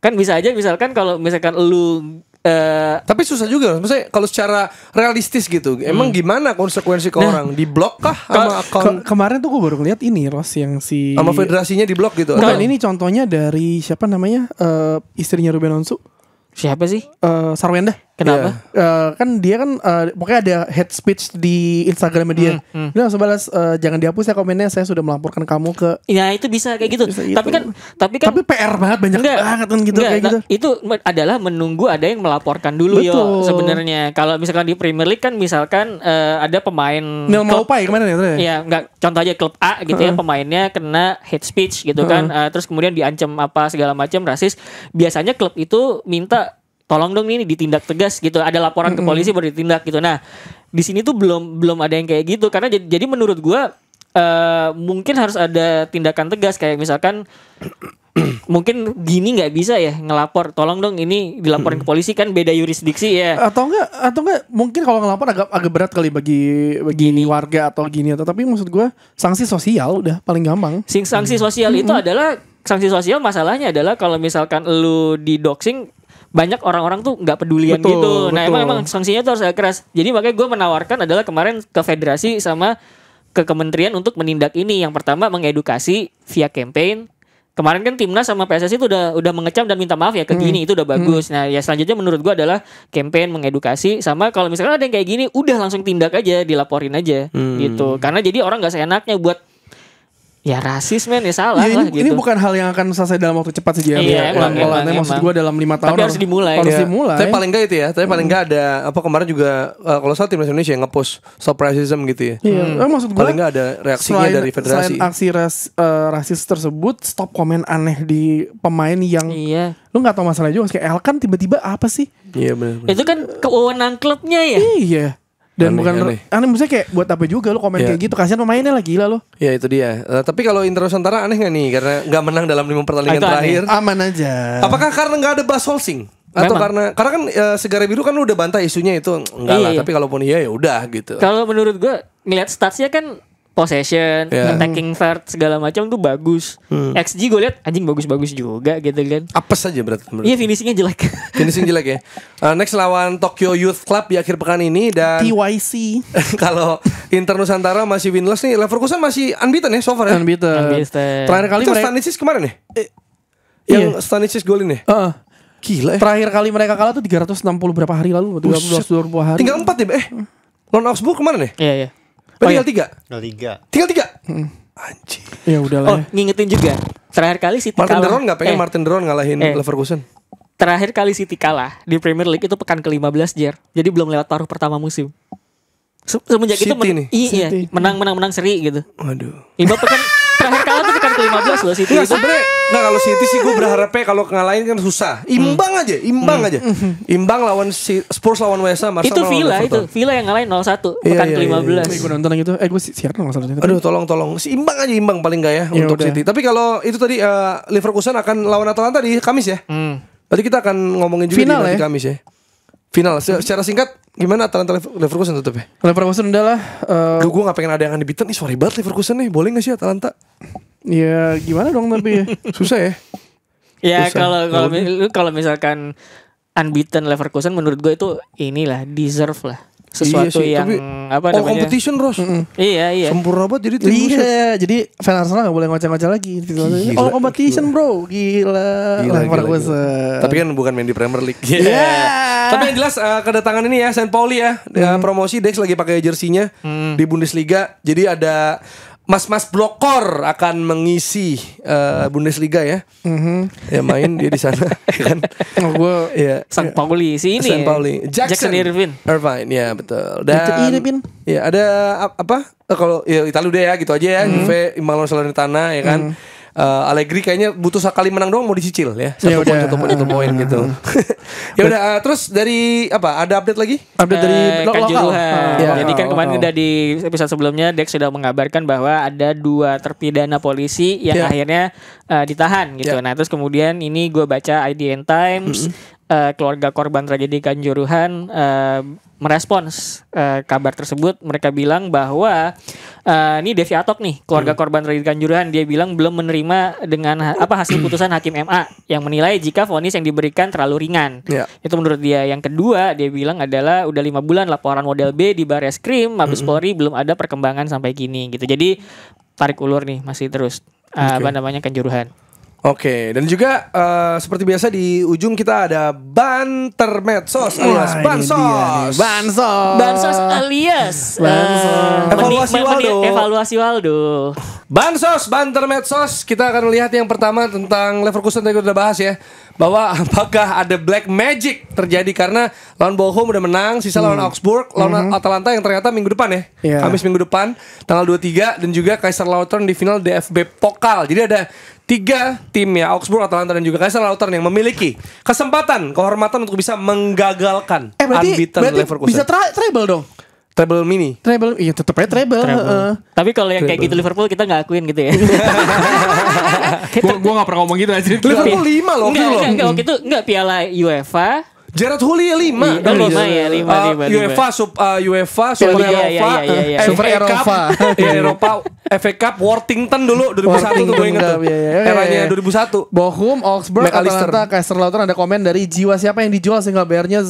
Kan bisa aja misalkan kalau misalkan lu eh Tapi susah juga, maksudnya kalau secara realistis gitu, emang gimana konsekuensi ke orang? Di blok kah sama akun Ke- kemarin tuh gue baru ngeliat ini Ros yang si sama federasinya di blok gitu? Bukan ini contohnya dari siapa namanya eh, istrinya Ruben Onsu siapa sih eh, Sarwenda. Kenapa Eh, kan dia kan eh, pokoknya ada head speech di Instagramnya dia. Hmm, Dia langsung balas eh, jangan dihapus ya komennya saya sudah melaporkan kamu ke ya itu bisa kayak gitu Bisa gitu. tapi kan tapi kan tapi PR banget banyak Enggak, banget kan gitu enggak, kayak gitu. Itu adalah menunggu ada yang melaporkan dulu yo Betul. sebenarnya. Kalau misalkan di Premier League kan misalkan eh, ada pemain Neil klub- Maupay kemarin ya, ya? Ya, enggak contoh aja klub A gitu ya pemainnya kena hate speech gitu kan. Eh, terus kemudian diancam apa segala macam rasis. Biasanya klub itu minta tolong dong ini ditindak tegas gitu. Ada laporan ke polisi baru ditindak gitu. Nah, di sini tuh belum belum ada yang kayak gitu. Karena jadi, jadi menurut gua eh mungkin harus ada tindakan tegas. Kayak misalkan [CLEARS THROAT] mungkin gini nggak bisa ya ngelapor tolong dong ini dilaporin ke polisi kan beda yurisdiksi ya. Atau enggak atau enggak mungkin kalau ngelapor agak agak berat kali bagi bagi warga atau gini atau tapi maksud gue sanksi sosial udah paling gampang. Sing sanksi sosial itu adalah sanksi sosial masalahnya adalah kalau misalkan lu di doxing banyak orang-orang tuh nggak pedulian Betul, gitu. Nah betul. emang emang sanksinya tuh harus agak keras. Jadi makanya gue menawarkan adalah kemarin ke federasi sama ke kementerian untuk menindak ini. Yang pertama mengedukasi via campaign. Kemarin kan timnas sama PSSI itu udah udah mengecam dan minta maaf ya ke gini itu udah bagus. Nah ya selanjutnya menurut gue adalah campaign mengedukasi sama kalau misalkan ada yang kayak gini udah langsung tindak aja dilaporin aja gitu. Karena jadi orang nggak seenaknya buat ya rasis men ya salah Ya, lah ini, gitu. ini bukan hal yang akan selesai dalam waktu cepat sih. Iya, Pelan-pelan. emang, emang, Tapi maksud emang. gue dalam lima tahun Tapi harus dimulai. Harus Ya, dimulai. Tapi paling enggak itu ya. Tapi paling enggak ada apa kemarin juga eh, kalau salah timnas Indonesia yang ngepost stop racism gitu ya. Iya, eh, maksud gue Paling enggak ada reaksinya dari federasi. Selain aksi ras, eh, rasis tersebut, stop komen aneh di pemain yang Iya. lu nggak tahu masalahnya juga. Kayak Elkan tiba-tiba apa sih? Iya benar. Itu kan kewenangan klubnya ya. Iya. Dan Aneh, bukan aneh. aneh. maksudnya kayak buat apa juga lu komen Iya. kayak gitu. Kasihan pemainnya lah gila lu. Ya itu dia. Eh, tapi kalau Inter Nusantara aneh nggak nih karena nggak menang dalam lima pertandingan aneh. terakhir. Aman aja. Apakah karena nggak ada Bas Holsing? Atau Memang. karena karena kan eh, Segara Biru kan udah bantah isunya itu enggak lah. Iya, iya. Tapi kalaupun iya ya udah gitu. Kalau menurut gua ngelihat statsnya kan possession, Iya. attacking third segala macam tuh bagus. XG gue lihat anjing bagus-bagus juga gitu kan. Apes aja berarti. menurut Iya finishingnya jelek. [LAUGHS] Finishing jelek ya. Uh, next lawan Tokyo Youth Club di akhir pekan ini dan TYC. [LAUGHS] kalau Inter Nusantara masih winless nih, Leverkusen masih unbeaten ya so far ya. Unbeaten. Unbeaten. Terakhir kali Itu mereka Stanisic kemarin ya? iya. Yang Stanisic golin ya? Heeh. Gila ya. Terakhir kali mereka kalah tuh 360 berapa hari lalu? 320 20 hari. Tinggal empat ya, eh. Lawan Augsburg kemarin ya? Iya iya. Oh, tinggal iya. tiga. Tinggal tiga. Tinggal tiga. Hmm. Ya Ya udahlah. Oh, ya. ngingetin juga. Terakhir kali City Martin kalah. Martin nggak pengen eh. Martin Deron ngalahin eh, Leverkusen. Terakhir kali City kalah di Premier League itu pekan ke-15 Jer. Jadi belum lewat paruh pertama musim. Semenjak City iya, iya. itu menang menang menang seri gitu. Waduh. Ibu kan [LAUGHS] 15 loh City. Iya, nah, sebenarnya nah kalau City sih gue berharapnya kalau ngalahin kan susah. Imbang aja, imbang hmm. aja. Hmm. Imbang lawan si Spurs lawan West Ham, Itu Villa itu, Villa yang ngalahin 0-1 iya, pekan iya, ke-15. Gue nonton yang itu. Eh gue siaran nggak salah Aduh tolong tolong seimbang aja imbang paling gak ya, ya untuk udah. City. Tapi kalau itu tadi uh, Leverkusen akan lawan Atalanta di Kamis ya. Hmm. Berarti kita akan ngomongin juga Final di ya? Kamis ya. Final secara singkat gimana Atalanta Leverkusen tutup ya? Leverkusen udah lah. Uh... Duh, gue gak pengen ada yang unbeaten. Ih sorry banget Leverkusen nih. Boleh gak sih Atalanta? Ya gimana dong tapi ya. [LAUGHS] Susah ya Ya kalau kalau kalau misalkan unbeaten Leverkusen menurut gue itu inilah deserve lah sesuatu Iya sih, yang tapi- apa Oh namanya? competition Ros Iya iya. Sempurna banget jadi tim. Iya, jadi fan Arsenal gak boleh ngoceh-ngoceh lagi. Gila, oh competition bro, gila. Gila, gila, Leverkusen. gila. Tapi kan bukan main di Premier League. Iya. Tapi yang jelas eh, kedatangan ini ya Saint Pauli ya, ya promosi Dex lagi pakai jersinya di Bundesliga. Jadi ada Mas-mas blokor akan mengisi eh, Bundesliga ya. Ya main dia di sana [LAUGHS] ya kan. Oh, gue Iya. Sang Pauli si ini. San Pauli. Jackson, Irvin. Irvine, ya betul. Dan Jackson Irvin. Ya ada ap- apa? Eh, kalau ya Italia udah ya gitu aja ya. Juve imbang lawan Salernitana ya kan. Eh, Allegri kayaknya butuh sekali menang doang mau dicicil ya. Satu Ya poin, udah. satu poin, satu poin gitu. [LAUGHS] ya udah eh, terus dari apa? Ada update lagi? update dari Eh, lo- lokal. Kanjuruhan. Ya, Jadi kan kemarin udah di episode sebelumnya Dex sudah mengabarkan bahwa ada dua terpidana polisi yang Ya. akhirnya eh, ditahan gitu. Ya. Nah terus kemudian ini gue baca IDN Times eh, keluarga korban tragedi Kanjuruhan eh, merespons eh, kabar tersebut. Mereka bilang bahwa eh, ini Devi Atok nih keluarga korban tragedi Kanjuruhan dia bilang belum menerima dengan ha- apa hasil putusan hakim MA yang menilai jika vonis yang diberikan terlalu ringan. Ya. Itu menurut dia. Yang kedua dia bilang adalah udah lima bulan laporan model B di Bares Krim, Mabes Polri belum ada perkembangan sampai kini gitu. Jadi tarik ulur nih masih terus uh, apa namanya kanjuruhan. Oke, dan juga eh, seperti biasa di ujung kita ada banter medsos alias bansos. Bansos. Bansos alias Bansos. eh, meni- Evaluasi meni- Waldo. Evaluasi Waldo. Bansos, banter medsos. Kita akan lihat yang pertama tentang Leverkusen tadi kita udah bahas ya. Bahwa [LAUGHS] apakah ada black magic terjadi karena lawan Bochum udah menang, sisa lawan Augsburg, lawan Atalanta yang ternyata minggu depan ya. Iya. Kamis minggu depan tanggal 23 dan juga Kaiserslautern di final DFB Pokal. Jadi ada tiga tim ya Augsburg, Atalanta dan juga Kaiserslautern yang memiliki kesempatan, kehormatan untuk bisa menggagalkan Eh berarti, unbeaten berarti Leverkusen. bisa treble dong. Treble mini. Treble, iya tetep aja treble. heeh. Tapi kalau yang kayak gitu Liverpool kita nggak akuin gitu ya. Gue gue gak pernah ngomong gitu aja. Liverpool 5 loh, Enggak, gitu loh. enggak, enggak, waktu itu enggak piala UEFA. Gerard Houllier 5 Iya, oh, lima ya, lima, Uh, lima, lima. UEFA sub uh, UEFA Super Iya, Eropa iya, iya, iya, iya. FA Super Cup, Eropa. [LAUGHS] Iya, Eropa FA Cup Worthington dulu 2001 tuh gue inget tuh iya, iya. eranya Oke. 2001 Bochum, Augsburg. Atalanta, Kaiserslautern ada komen dari jiwa siapa yang dijual sehingga bayarnya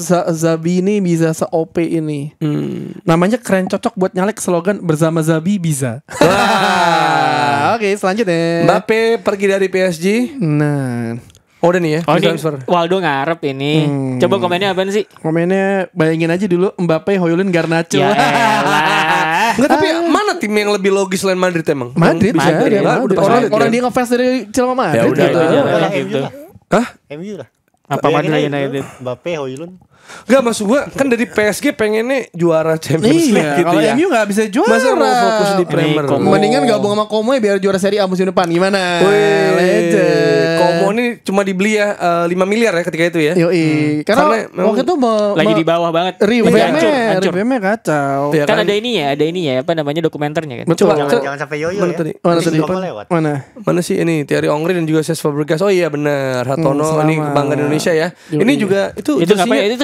ini bisa se-OP ini. Hmm. Namanya keren cocok buat nyalek slogan bersama Zabi bisa. [LAUGHS] Wah. Oke, selanjutnya. Mbappe pergi dari PSG Nah, oh udah nih ya Oh, ini transfer Waldo ngarep ini. Coba komennya apa sih? komennya bayangin aja dulu Mbappe, Hoyulin, Garnacho. Ya. [LAUGHS] Enggak tapi mana tim yang lebih logis selain Madrid emang Madrid, bisa, Madrid, dia Lah, Madrid. Orang, Madrid, orang kan? dia ngefans dari Cilma Madrid. Ya udah, gitu. Ya, gitu. MU lah. Hah? MU lah. Apa Madrid United? Mbappe, Hoylund. Enggak maksud gue kan dari PSG pengennya juara Champions League Iya, gitu kalau ya MU gak bisa juara. Masa mau fokus di Premier Komo. Mendingan gabung sama Como ya biar juara Serie A musim depan. Gimana? Wih, Legend. Komo ini cuma dibeli ya eh, 5 miliar ya ketika itu ya. Yoi. Karena, Karena memang waktu itu me- Lagi di bawah banget. Lagi hancur, hancur. revamp-nya kacau. Iya Kan ada ini ya, ada ini ya, apa namanya dokumenternya kan. Betul. Coba, Jangan, jangan sampai yoyo Mana ya. tadi? Mana tadi? Komo lewat. Mana? Mana sih ini Thierry Henry dan juga Cesc Fabregas. Oh iya benar. Hartono Hmm, ini kebanggaan Indonesia ya. Ini juga itu Itu Itu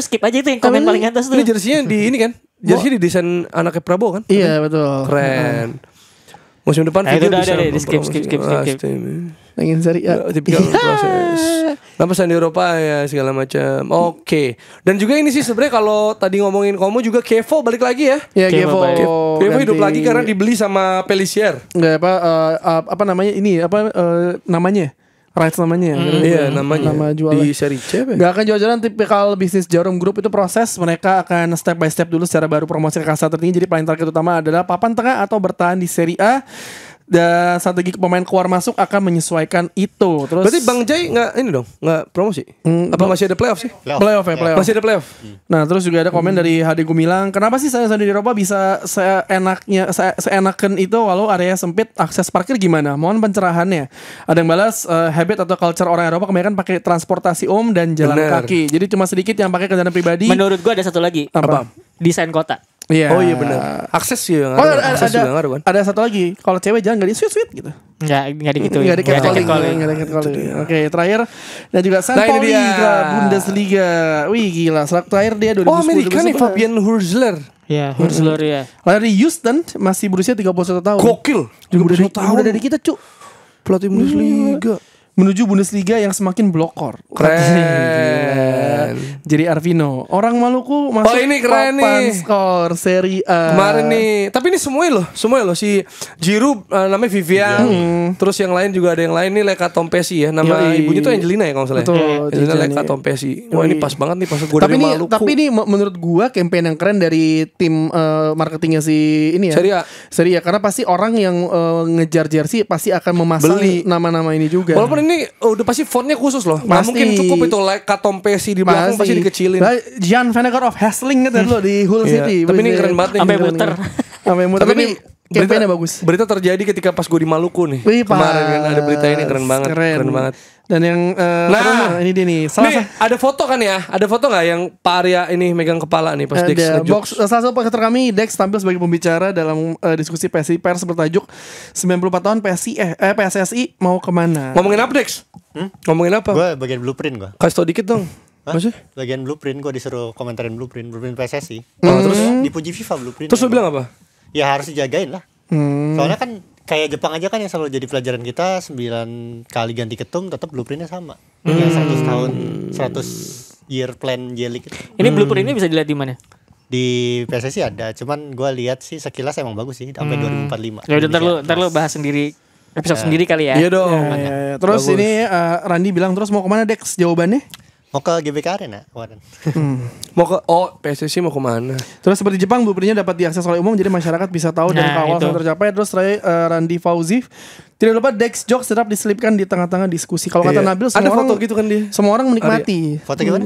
skip aja itu yang komen paling atas tuh. Ini jersinya di ini kan. Jersey didesain anaknya Prabowo kan? Iya betul. Keren. Musim depan Nah, itu video udah bisa ada deh, di skip, skip, skip, skip, skip. Serie A. Ya, tipikal [LAUGHS] proses. Pesan di Eropa ya segala macam. Oke. Dan juga ini sih sebenarnya kalau tadi ngomongin Komo juga Kevo balik lagi ya. Ya Kevo Kevo. hidup lagi karena dibeli sama Pelisier. Enggak apa ap- apa namanya ini apa eh, namanya? Rights namanya ya. Iya, namanya. Nama. Di seri C ya? Gak akan jual-jualan tipikal bisnis Jarum Group itu proses mereka akan step by step dulu secara baru promosi ke kasta tertinggi jadi paling target utama adalah papan tengah atau bertahan di Serie A dan strategi pemain keluar masuk akan menyesuaikan itu terus Berarti Bang Jai nggak ini dong, nggak promosi? Apa masih ada playoff sih? Playoff. playoff ya playoff Masih ada playoff. Nah terus juga ada komen dari Hadi Gumilang Kenapa sih saya di Eropa bisa seenaknya se seenakan itu Walau area sempit akses parkir gimana Mohon pencerahannya Ada yang balas eh, Habit atau culture orang Eropa Kebanyakan pakai transportasi umum dan jalan Bener. kaki Jadi cuma sedikit yang pakai kendaraan pribadi Menurut gua ada satu lagi. Apa? Desain kota. Iya. Oh iya benar. Akses sih yang Oh, ada, Akses ada, juga ngaruh kan. ada satu lagi Kalau cewek jangan gak di sweet sweet gitu Enggak, enggak gitu. Nggak ada catcalling, nggak ada catcalling. Oke, terakhir dan juga San Nah, Pauli dia. ke Bundesliga. Wih gila, serak terakhir dia 2010. Oh Amerika nih 2011. Fabian Hurzler. Ya, Hurslur ya. Lahir di Houston, masih berusia 31 tahun. Gokil. juga udah dari, tahun. udah dari kita, Cuk. Pelatih Bundesliga. Menuju Bundesliga yang semakin blokor. Keren. Jadi Arvino, orang Maluku masuk Oh, ini keren papan nih. skor Serie A. Kemarin nih, tapi ini semuanya loh, semuanya loh si Jiru eh, namanya Vivian, terus yang lain juga ada yang lain nih Leka Tompesi ya, nama Yoi. ibunya tuh Angelina ya kalau salah. ya? Betul, Angelina Leka ya. Tompesi. Wah ini pas banget nih pas gue tapi dari ini Maluku. tapi ini me- menurut gua campaign yang keren dari tim eh, marketingnya si ini ya. Serie A. Serie A karena pasti orang yang eh, ngejar jersey pasti akan memasang nama-nama ini juga. Walaupun ini udah pasti fontnya khusus loh, nggak Pasti. mungkin cukup itu Leka Tompesi di belakang pasti, dikecilin. Lah, Jan Venegar of Hessling kan dulu di Hull Iya, City. tapi ini keren banget nih. Sampai Keren, muter. keren. Sampai muter. Tapi ini campaignnya bagus. Berita terjadi ketika pas gue di Maluku nih. Wih, Kemarin kan ada berita ini keren banget, keren, banget. Dan yang eh, Nah, terus, ini dia nih. Salah nih ada foto kan ya? Ada foto nggak yang Pak Arya ini megang kepala nih pas Dex ada ngejokes? box eh, salah satu podcaster kami Dex tampil sebagai pembicara dalam eh, diskusi PSI pers bertajuk 94 tahun PSI eh, eh PSSI mau ke mana? Ngomongin apa Dex? Ngomongin apa? Gue bagian blueprint gue. Kasih tau dikit dong. Hah? Maksudnya? Bagian blueprint gue disuruh komentarin blueprint, blueprint PSSI. Oh, terus Dipuji FIFA blueprint. terus lu bilang apa? Ya harus dijagain lah. Hmm. Soalnya kan kayak Jepang aja kan yang selalu jadi pelajaran kita 9 kali ganti ketum tetap blueprintnya sama. Ya 100 tahun, 100 year plan jelik itu. Ini blueprint ini bisa dilihat di mana? Di PSSI ada, cuman gue lihat sih sekilas emang bagus sih sampai 2045. Ya udah ntar lu ntar lu bahas sendiri episode sendiri kali ya. Iya dong. Ya, ya, ya. Terus Bagus. ini eh, Randi bilang terus mau ke mana Dex jawabannya? Mau ke GBK Arena kemarin. [LAUGHS] Mau ke oh PSSI mau ke mana? Terus seperti Jepang blueprintnya dapat diakses oleh umum jadi masyarakat bisa tahu dan Nah, kawal itu. sampai tercapai. Terus terakhir eh, Randi Fauzi tidak lupa Dex jokes tetap diselipkan di tengah-tengah diskusi. Kalau kata Iya. Nabil Ada semua orang, foto gitu kan dia. Semua orang menikmati. Foto gimana?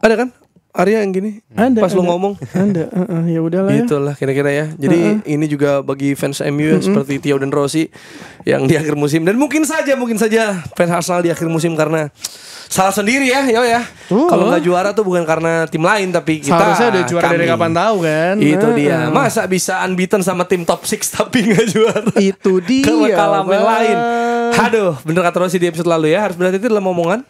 Ada kan? Arya yang gini. Ada, Pas lu ada. ngomong. Ada, heeh, ya udahlah ya. Itulah kira-kira ya. Jadi ini juga bagi fans MU ya, seperti Tio dan Rossi yang di akhir musim dan mungkin saja mungkin saja fans Arsenal di akhir musim karena salah sendiri ya, yo ya. Tuh. Kalau nggak juara tuh bukan karena tim lain tapi kita. Seharusnya udah juara dari kami. kapan tahu kan? Itu Heeh. dia. Masa bisa unbeaten sama tim top 6 tapi nggak juara? Itu [LAUGHS] dia, Kalau kalah lain. Aduh, bener kata Rossi di episode lalu ya, harus berhati-hati dalam omongan.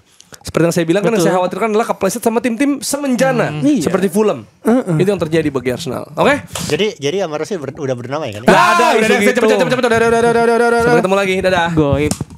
Seperti yang saya bilang Betul. kan yang saya khawatirkan adalah kepleset sama tim-tim semenjana hmm, iya. seperti Fulham. Uh -uh. Itu yang terjadi bagi Arsenal. Oke. Okay? Jadi jadi Amarosnya ber udah bernama ya kan? Udah ada, udah udah. Cepet cepet cepet Sudah sudah sudah sudah. dadah, udah. Sampai ketemu lagi. Dadah. Goib.